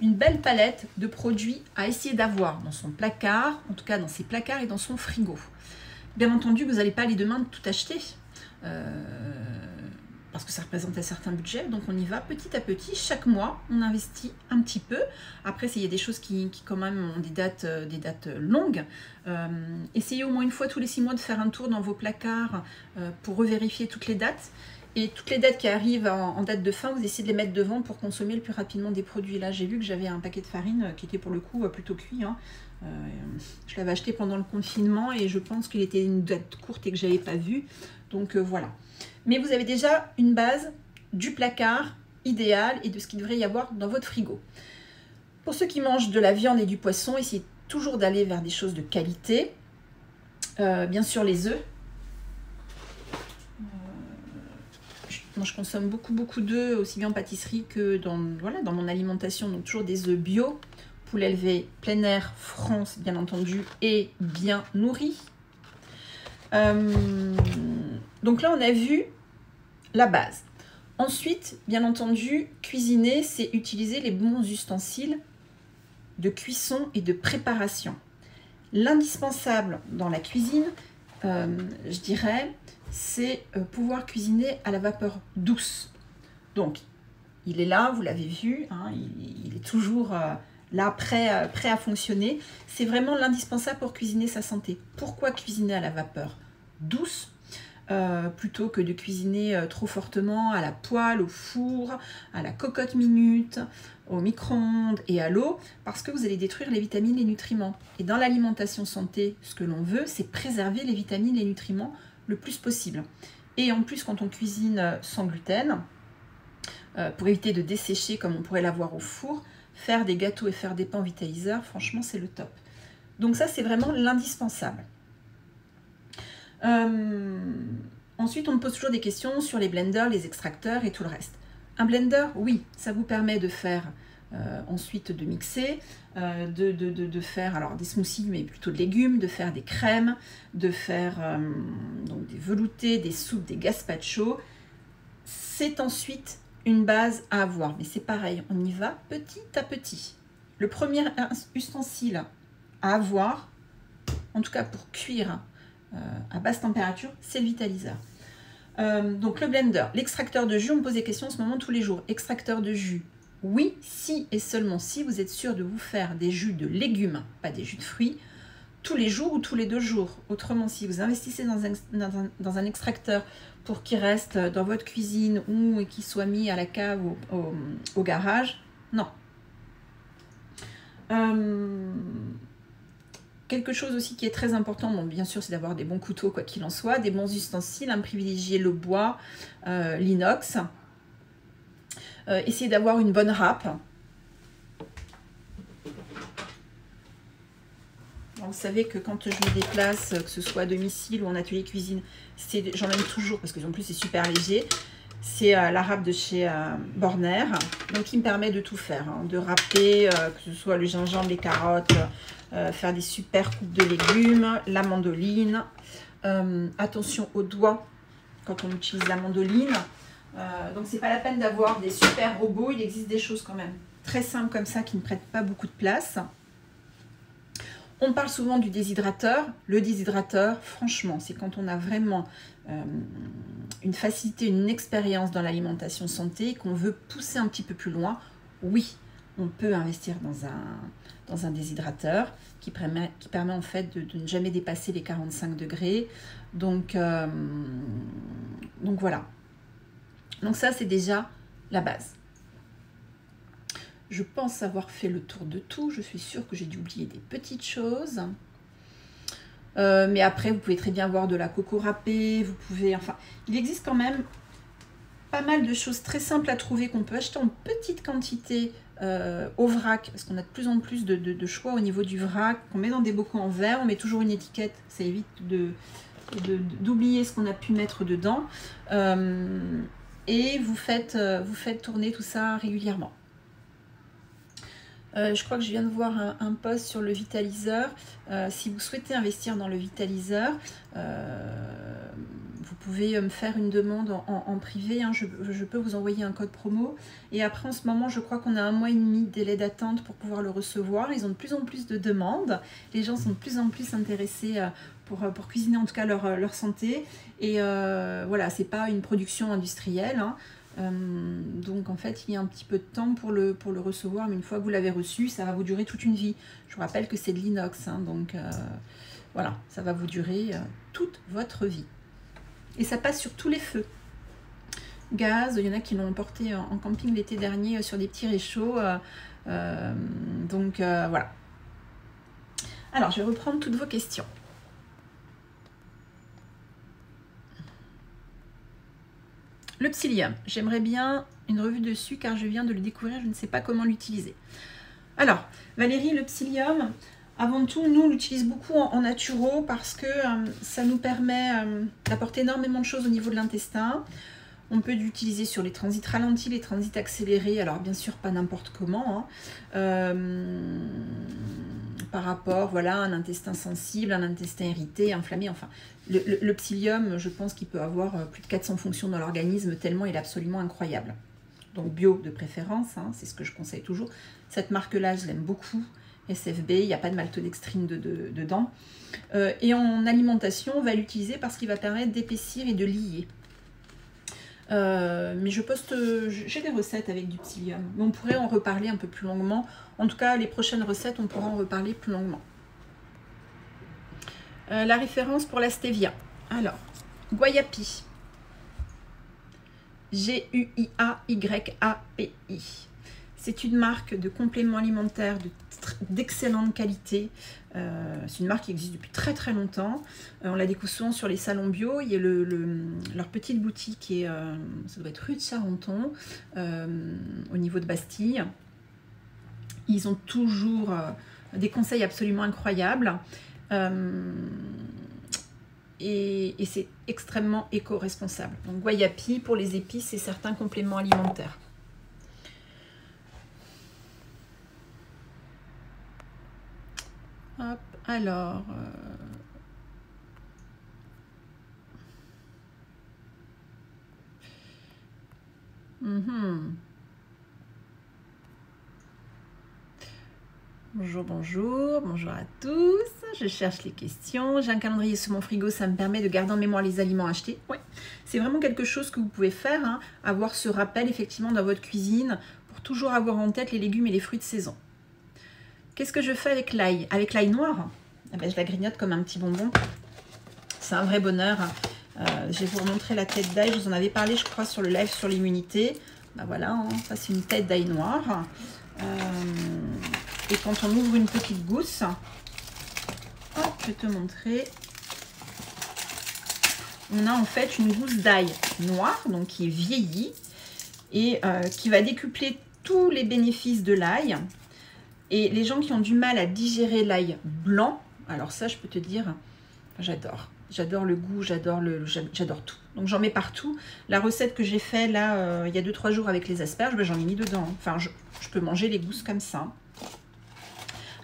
une belle palette de produits à essayer d'avoir dans son placard, en tout cas dans ses placards et dans son frigo. Bien entendu, vous n'allez pas aller demain tout acheter parce que ça représente un certain budget. Donc on y va petit à petit. Chaque mois, on investit un petit peu. Après, il y a des choses qui, quand même ont des dates, euh, des dates longues. Euh, essayez au moins une fois tous les six mois de faire un tour dans vos placards euh, pour revérifier toutes les dates. Et toutes les dates qui arrivent en, date de fin, vous essayez de les mettre devant pour consommer le plus rapidement des produits. Là, j'ai vu que j'avais un paquet de farine qui était pour le coup plutôt cuit. Hein. je l'avais acheté pendant le confinement et je pense qu'il était une date courte et que je n'avais pas vu. Donc voilà. Mais vous avez déjà une base du placard idéal et de ce qu'il devrait y avoir dans votre frigo. Pour ceux qui mangent de la viande et du poisson, essayez toujours d'aller vers des choses de qualité. Euh, bien sûr, les œufs. Euh, moi, je consomme beaucoup, beaucoup d'œufs, aussi bien en pâtisserie que dans, voilà, dans mon alimentation. Donc, toujours des œufs bio, poulet élevé plein air, France, bien entendu, et bien nourri. Euh, donc là, on a vu la base. Ensuite, bien entendu, cuisiner, c'est utiliser les bons ustensiles de cuisson et de préparation. L'indispensable dans la cuisine, euh, je dirais, c'est euh, pouvoir cuisiner à la vapeur douce. Donc, il est là, vous l'avez vu, hein, il, est toujours là, prêt, prêt à fonctionner. C'est vraiment l'indispensable pour cuisiner sa santé. Pourquoi cuisiner à la vapeur douce? Euh, plutôt que de cuisiner euh, trop fortement à la poêle, au four, à la cocotte minute, au micro-ondes et à l'eau, parce que vous allez détruire les vitamines et les nutriments. Et dans l'alimentation santé, ce que l'on veut, c'est préserver les vitamines et les nutriments le plus possible. Et en plus, quand on cuisine sans gluten, euh, pour éviter de dessécher comme on pourrait l'avoir au four, faire des gâteaux et faire des pains vitaliseurs, franchement, c'est le top. Donc ça, c'est vraiment l'indispensable. Euh, ensuite, on me pose toujours des questions sur les blenders, les extracteurs et tout le reste. Un blender, oui, ça vous permet de faire euh, ensuite de mixer, euh, de, faire alors des smoothies, mais plutôt de légumes, de faire des crèmes, de faire donc des veloutés, des soupes, des gazpacho. C'est ensuite une base à avoir, mais c'est pareil, on y va petit à petit. Le premier ustensile à avoir, en tout cas pour cuire à basse température, c'est le vitaliseur. Euh, donc le blender, l'extracteur de jus, on me pose des questions en ce moment tous les jours. Extracteur de jus, oui, si et seulement si vous êtes sûr de vous faire des jus de légumes, pas des jus de fruits, tous les jours ou tous les deux jours. Autrement, si vous investissez dans un, extracteur pour qu'il reste dans votre cuisine ou qu'il soit mis à la cave ou au, au garage, non. Euh, Quelque chose aussi qui est très important, bien sûr, c'est d'avoir des bons couteaux, quoi qu'il en soit, des bons ustensiles, hein, privilégier le bois, euh, l'inox. Euh, essayer d'avoir une bonne râpe. vous savez que quand je me déplace, que ce soit à domicile ou en atelier cuisine, j'emmène toujours, parce que en plus c'est super léger, c'est euh, l'arabe de chez euh, Borner. Donc il me permet de tout faire, hein, de râper, euh, que ce soit le gingembre, les carottes, faire des super coupes de légumes, la mandoline. attention aux doigts quand on utilise la mandoline. donc c'est pas la peine d'avoir des super robots, il existe des choses quand même très simples comme ça qui ne prêtent pas beaucoup de place. On parle souvent du déshydrateur. Le déshydrateur, franchement, c'est quand on a vraiment euh, une facilité, une expérience dans l'alimentation santé, qu'on veut pousser un petit peu plus loin. Oui, on peut investir dans un, dans déshydrateur qui permet, en fait de, ne jamais dépasser les 45 degrés. Euh, donc voilà. Donc ça, c'est déjà la base. Je pense avoir fait le tour de tout. Je suis sûre que j'ai dû oublier des petites choses. Euh, mais après, vous pouvez très bien voir de la coco râpée. Vous pouvez, enfin, il existe quand même pas mal de choses très simples à trouver qu'on peut acheter en petite quantité euh, au vrac, parce qu'on a de plus en plus de, choix au niveau du vrac, qu'on met dans des bocaux en verre, on met toujours une étiquette, ça évite d'oublier ce qu'on a pu mettre dedans. Euh, et vous faites, vous faites tourner tout ça régulièrement. Euh, je crois que je viens de voir un, post sur le vitaliseur. Euh, si vous souhaitez investir dans le vitaliseur, euh, vous pouvez me faire une demande en, privé. Hein. Je, peux vous envoyer un code promo. Et après, en ce moment, je crois qu'on a un mois et demi de délai d'attente pour pouvoir le recevoir. Ils ont de plus en plus de demandes. Les gens sont de plus en plus intéressés pour, pour cuisiner en tout cas leur, leur santé. Et voilà, c'est pas une production industrielle. Hein. Euh, donc en fait, il y a un petit peu de temps pour le, pour le recevoir, mais une fois que vous l'avez reçu, ça va vous durer toute une vie. Je vous rappelle que c'est de l'inox, hein, donc euh, voilà, ça va vous durer euh, toute votre vie. Et ça passe sur tous les feux. Gaz, il y en a qui l'ont emporté en, camping l'été dernier sur des petits réchauds. donc voilà. Alors, je vais reprendre toutes vos questions. Le psyllium, j'aimerais bien une revue dessus car je viens de le découvrir, je ne sais pas comment l'utiliser. Alors, Valérie, le psyllium, avant tout, nous, on l'utilise beaucoup en, naturo parce que euh, ça nous permet euh, d'apporter énormément de choses au niveau de l'intestin. On peut l'utiliser sur les transits ralentis, les transits accélérés, alors bien sûr pas n'importe comment. Hein. Euh, par rapport voilà, à un intestin sensible, un intestin irrité, inflammé, enfin. Le, psyllium, je pense qu'il peut avoir euh, plus de 400 fonctions dans l'organisme, tellement il est absolument incroyable. Donc bio de préférence, hein, c'est ce que je conseille toujours. Cette marque-là, je l'aime beaucoup. SFB, il n'y a pas de maltodextrine de, dedans. Euh, et en alimentation, on va l'utiliser parce qu'il va permettre d'épaissir et de lier. Euh, mais je poste, j'ai des recettes avec du psyllium. on pourrait en reparler un peu plus longuement. En tout cas, les prochaines recettes, on pourra en reparler plus longuement. Euh, la référence pour la stevia. Alors, Guayapi. G-U-I-A-Y-A-P-I. C'est une marque de compléments alimentaires d'excellente qualité. Euh, c'est une marque qui existe depuis très très longtemps. Euh, on la découvre souvent sur les salons bio. Il y a le, leur petite boutique qui est, euh, ça doit être rue de Charenton, au niveau de Bastille. Ils ont toujours des conseils absolument incroyables. et, et c'est extrêmement éco-responsable. Donc Guayapi pour les épices et certains compléments alimentaires. Alors. Euh, mhm. Bonjour, bonjour, bonjour à tous. Je cherche les questions. J'ai un calendrier sur mon frigo, ça me permet de garder en mémoire les aliments achetés. Oui, c'est vraiment quelque chose que vous pouvez faire, hein. avoir ce rappel effectivement dans votre cuisine pour toujours avoir en tête les légumes et les fruits de saison. Qu'est-ce que je fais avec l'ail? Avec l'ail noir, eh ben, je la grignote comme un petit bonbon. C'est un vrai bonheur. Euh, je vais vous remontrer la tête d'ail. Je vous en avais parlé, je crois, sur le live sur l'immunité. Ben voilà, hein, ça c'est une tête d'ail noir. Euh, et quand on ouvre une petite gousse, je vais te montrer. On a en fait une gousse d'ail noire, donc qui est vieillie, et euh, qui va décupler tous les bénéfices de l'ail. Et les gens qui ont du mal à digérer l'ail blanc, Alors ça, je peux te dire, j'adore. J'adore le goût, j'adore le, j'adore tout. Donc j'en mets partout. La recette que j'ai fait là, euh, il y a 2-3 jours avec les asperges, ben, j'en ai mis dedans. Enfin, je, peux manger les gousses comme ça.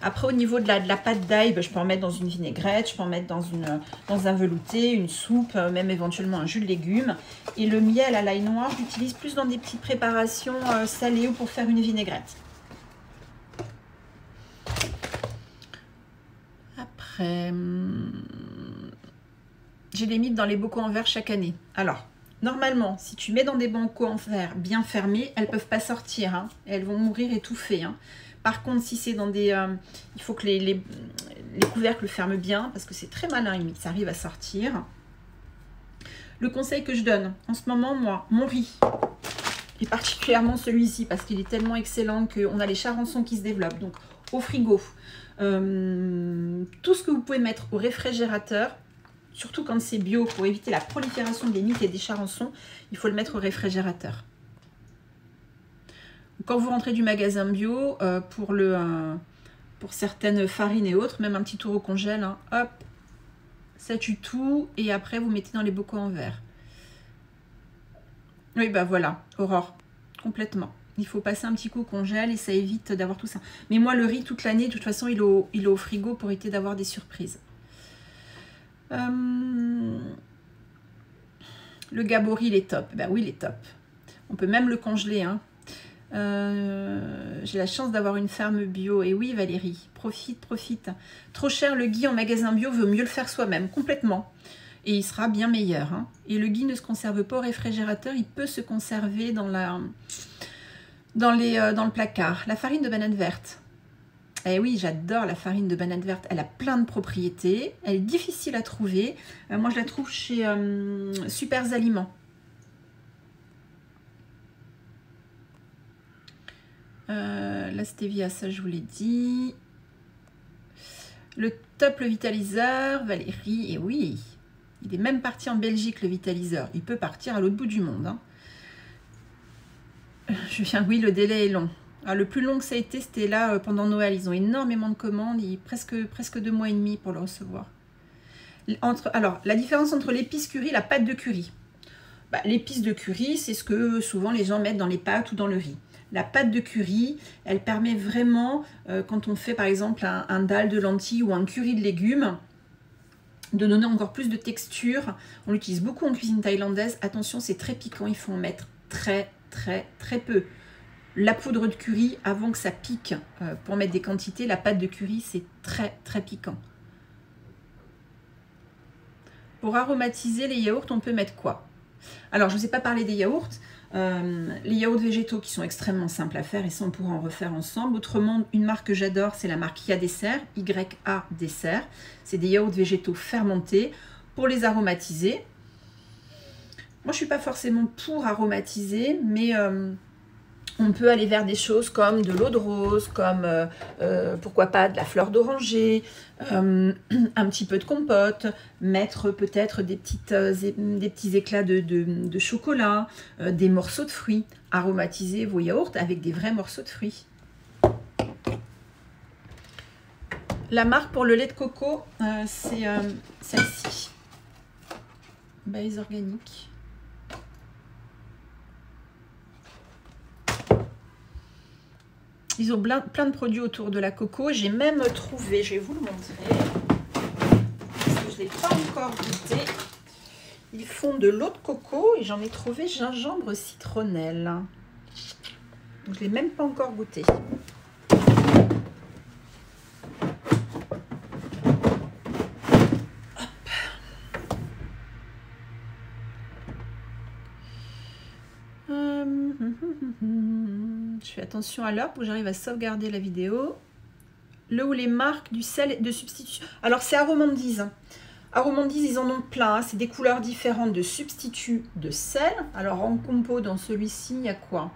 Après, au niveau de la, pâte d'ail, ben, je peux en mettre dans une vinaigrette, je peux en mettre dans un velouté, une soupe, euh, même éventuellement un jus de légumes. Et le miel à l'ail noir, j'utilise plus dans des petites préparations euh, salées ou pour faire une vinaigrette. Hum, j'ai les mis dans les bocaux en verre chaque année. Alors, normalement, si tu mets dans des bocaux en verre bien fermés, elles ne peuvent pas sortir. Hein. elles vont mourir étouffées. Hein. Par contre, si c'est dans des... Euh, il faut que les, les, couvercles ferment bien parce que c'est très malin, ça arrive à sortir. Le conseil que je donne en ce moment, moi, mon riz, et particulièrement celui-ci parce qu'il est tellement excellent qu'on a les charançons qui se développent. Donc, au frigo, euh, tout ce que vous pouvez mettre au réfrigérateur, surtout quand c'est bio, pour éviter la prolifération des mythes et des charançons, il faut le mettre au réfrigérateur. Quand vous rentrez du magasin bio, euh, pour, le, euh, pour certaines farines et autres, même un petit tour au congèle, hein, hop, ça tue tout, et après vous mettez dans les bocaux en verre. Oui, bah voilà, Aurore, complètement. Il faut passer un petit coup au congèle et ça évite d'avoir tout ça. Mais moi, le riz, toute l'année, de toute façon, il est, au, frigo pour éviter d'avoir des surprises. Euh, le gabori, il est top. Ben oui, il est top. On peut même le congeler. Hein. Euh, j'ai la chance d'avoir une ferme bio. Et oui, Valérie, profite, profite. Trop cher, le gui en magasin bio veut mieux le faire soi-même, complètement. Et il sera bien meilleur. Hein. Et le gui ne se conserve pas au réfrigérateur, il peut se conserver dans, la, euh, dans le placard. La farine de banane verte. Eh oui, j'adore la farine de banane verte. Elle a plein de propriétés. Elle est difficile à trouver. Euh, moi, je la trouve chez euh, Super Aliments. Euh, la stevia, ça je vous l'ai dit. Le top, le vitaliseur, Valérie, et oui, il est même parti en Belgique, le vitaliseur. Il peut partir à l'autre bout du monde. Hein. Je viens, oui, le délai est long. Ah, le plus long que ça a été, c'était là euh, pendant Noël. Ils ont énormément de commandes, il presque, presque deux mois et demi pour le recevoir. Entre, alors, la différence entre l'épice curry et la pâte de curry. Bah, l'épice de curry, c'est ce que souvent les gens mettent dans les pâtes ou dans le riz. La pâte de curry, elle permet vraiment, euh, quand on fait par exemple un, un dalle de lentilles ou un curry de légumes, de donner encore plus de texture. On l'utilise beaucoup en cuisine thaïlandaise. Attention, c'est très piquant, il faut en mettre très très très peu la poudre de curry avant que ça pique euh, pour mettre des quantités. La pâte de curry, c'est très très piquant. Pour aromatiser les yaourts, on peut mettre quoi? Alors, je ne vous ai pas parlé des yaourts. Euh, les yaourts végétaux qui sont extrêmement simples à faire et ça on pourra en refaire ensemble. Autrement, une marque que j'adore, c'est la marque Ya Dessert, YA Dessert. C'est des yaourts végétaux fermentés pour les aromatiser. Moi, je ne suis pas forcément pour aromatiser, mais euh, on peut aller vers des choses comme de l'eau de rose, comme euh, euh, pourquoi pas de la fleur d'oranger, un petit peu de compote, mettre peut-être des, des petits éclats de, chocolat, des morceaux de fruits, aromatiser vos yaourts avec des vrais morceaux de fruits. La marque pour le lait de coco, c'est celle-ci. Base organique. Ils ont plein, de produits autour de la coco. J'ai même trouvé, je vais vous le montrer, parce que je ne l'ai pas encore goûté. Ils font de l'eau de coco et j'en ai trouvé gingembre citronnelle. je ne l'ai même pas encore goûté. Je fais attention à l'heure pour que j'arrive à sauvegarder la vidéo. Le ou les marques du sel de substitution. Alors, c'est Aromandise. Aromandise, ils en ont plein. Hein. C'est des couleurs différentes de substituts de sel. Alors, en compo, dans celui-ci, il y a quoi?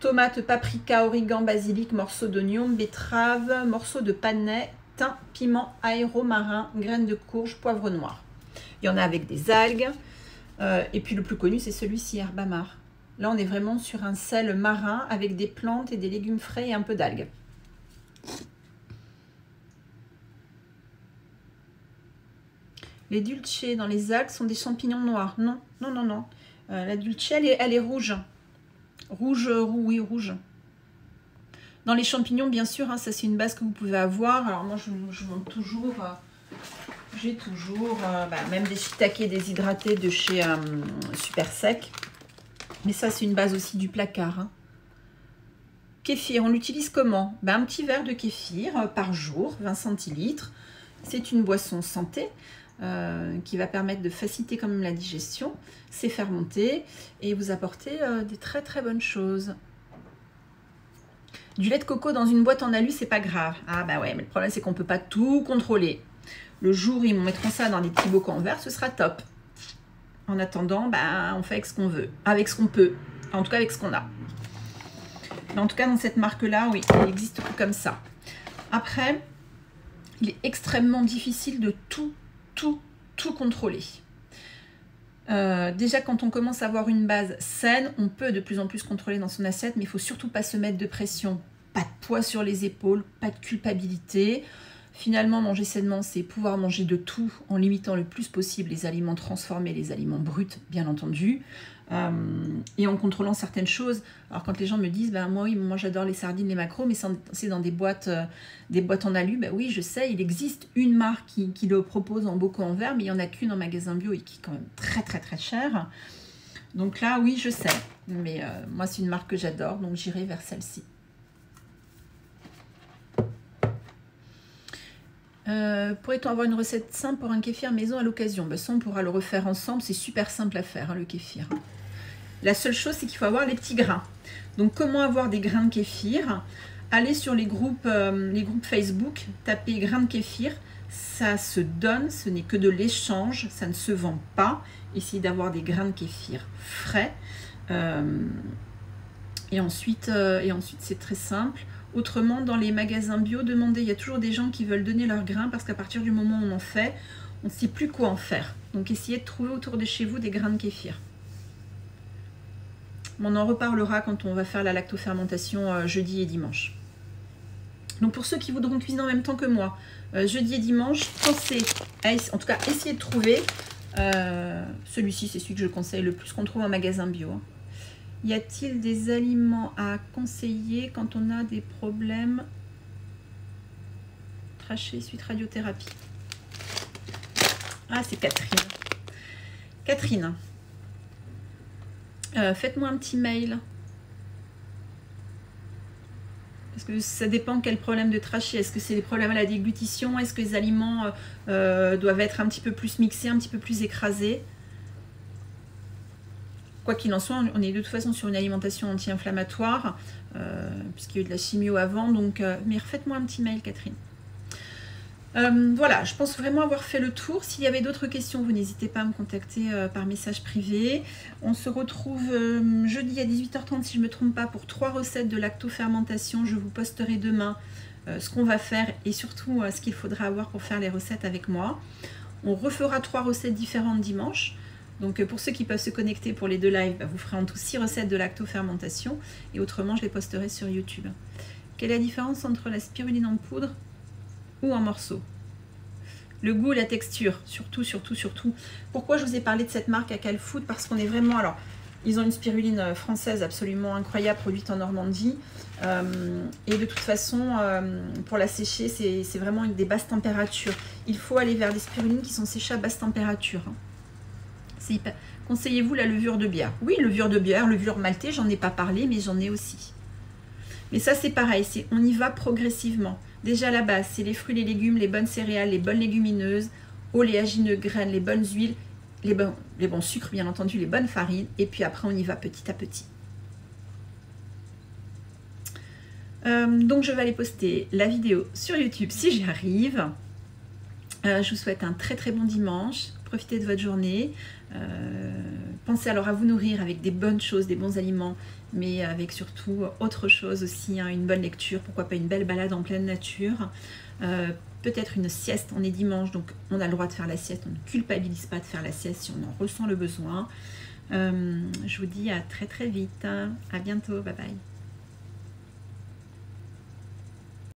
Tomate, paprika, origan, basilic, morceaux d'oignon, betterave, morceaux de panais, thym, piment, aéromarin, graines de courge, poivre noir. Il y en a avec des algues. Euh, et puis le plus connu, c'est celui-ci, Herbamar. Là, on est vraiment sur un sel marin avec des plantes et des légumes frais et un peu d'algues. Les dulce dans les algues sont des champignons noirs. Non, non, non, non. la dulce, elle est, elle est rouge. Rouge, oui, rouge. Dans les champignons, bien sûr, hein, ça c'est une base que vous pouvez avoir. Alors moi, je, je montre toujours, euh, j'ai toujours euh, bah, même des shiitake déshydratés de chez euh, Super Sec. Mais ça, c'est une base aussi du placard. Hein. Kéfir, on l'utilise comment? Bah, Un petit verre de kéfir par jour, 20 centilitres. C'est une boisson santé. qui va permettre de faciliter quand même la digestion. C'est fermenté et vous apporter des très très bonnes choses. Du lait de coco dans une boîte en alu, c'est pas grave. Ah bah ouais, mais le problème c'est qu'on peut pas tout contrôler. Le jour où ils mettront ça dans des petits bocaux en verre, ce sera top. En attendant, bah, on fait avec ce qu'on veut, avec ce qu'on peut, en tout cas avec ce qu'on a. En tout cas, dans cette marque-là, oui, il existe tout comme ça. Après, il est extrêmement difficile de tout, tout, tout contrôler. Euh, déjà, quand on commence à avoir une base saine, on peut de plus en plus contrôler dans son assiette, mais il faut surtout pas se mettre de pression. Pas de poids sur les épaules, pas de culpabilité. Finalement, manger sainement, c'est pouvoir manger de tout en limitant le plus possible les aliments transformés, les aliments bruts, bien entendu. Euh, et en contrôlant certaines choses. Alors quand les gens me disent, ben moi moi j'adore les sardines, les macros, mais c'est dans des boîtes, euh, des boîtes en alu, ben oui, je sais, il existe une marque qui, le propose en bocaux en verre, mais il n'y en a qu'une en magasin bio et qui est quand même très très très chère. Donc là, oui, je sais, mais euh, moi c'est une marque que j'adore, donc j'irai vers celle-ci. Pourrait-on avoir une recette simple pour un kéfir maison à l'occasion? Ben, Ça, on pourra le refaire ensemble. C'est super simple à faire, hein, le kéfir. La seule chose, c'est qu'il faut avoir les petits grains. Donc, comment avoir des grains de kéfir? Allez sur les groupes, euh, Facebook, tapez grains de kéfir. Ça se donne, ce n'est que de l'échange, ça ne se vend pas. Essayez d'avoir des grains de kéfir frais. Euh, et ensuite, euh, et ensuite c'est très simple. Autrement, dans les magasins bio, demandez, il y a toujours des gens qui veulent donner leurs grains parce qu'à partir du moment où on en fait, on ne sait plus quoi en faire. Donc essayez de trouver autour de chez vous des grains de kéfir. On en reparlera quand on va faire la lactofermentation euh, jeudi et dimanche. Donc pour ceux qui voudront cuisiner en même temps que moi, euh, jeudi et dimanche, pensez à, en tout cas, essayez de trouver. Euh, celui-ci, c'est celui que je conseille le plus qu'on trouve en magasin bio. Y a-t-il des aliments à conseiller quand on a des problèmes trachés suite radiothérapie? Ah, c'est Catherine. Catherine, euh, faites-moi un petit mail. Parce que ça dépend quel problème de trachée. Est-ce que c'est des problèmes à la déglutition? Est-ce que les aliments euh, euh, doivent être un petit peu plus mixés, un petit peu plus écrasés? Quoi qu'il en soit, on est de toute façon sur une alimentation anti-inflammatoire, puisqu'il y a eu de la chimio avant. Donc, mais refaites-moi un petit mail, Catherine. Euh, voilà, je pense vraiment avoir fait le tour. S'il y avait d'autres questions, vous n'hésitez pas à me contacter euh, par message privé. On se retrouve euh, jeudi à 18h30, si je ne me trompe pas, pour trois recettes de lactofermentation. Je vous posterai demain ce qu'on va faire et surtout ce qu'il faudra avoir pour faire les recettes avec moi. On refera trois recettes différentes dimanche. Donc pour ceux qui peuvent se connecter pour les deux lives, bah, vous ferez en tout six recettes de lactofermentation et autrement je les posterai sur YouTube. Quelle est la différence entre la spiruline en poudre ou en morceaux? Le goût, la texture, surtout, surtout, surtout. Pourquoi je vous ai parlé de cette marque à Calfood? Parce qu'on est vraiment... Alors, ils ont une spiruline euh, française absolument incroyable, produite en Normandie. Euh, et de toute façon, euh, pour la sécher, c'est vraiment une des basses températures. Il faut aller vers des spirulines qui sont séchées à basse température. Hein. Conseillez-vous la levure de bière? Oui, levure de bière, levure maltée, j'en ai pas parlé, mais j'en ai aussi. Mais ça, c'est pareil, on y va progressivement. Déjà la base, c'est les fruits, les légumes, les bonnes céréales, les bonnes légumineuses, oléagineux, graines, les bonnes huiles, les bons, sucres, bien entendu, les bonnes farines. Et puis après, on y va petit à petit. Euh, donc, je vais aller poster la vidéo sur YouTube si j'y arrive. Euh, je vous souhaite un très très bon dimanche. Profitez de votre journée. Euh, pensez alors à vous nourrir avec des bonnes choses, des bons aliments, mais avec surtout autre chose aussi, hein, une bonne lecture, pourquoi pas une belle balade en pleine nature. Euh, peut-être une sieste, on est dimanche, donc on a le droit de faire la sieste, on ne culpabilise pas de faire la sieste si on en ressent le besoin. Euh, je vous dis à très très vite, à bientôt, bye bye.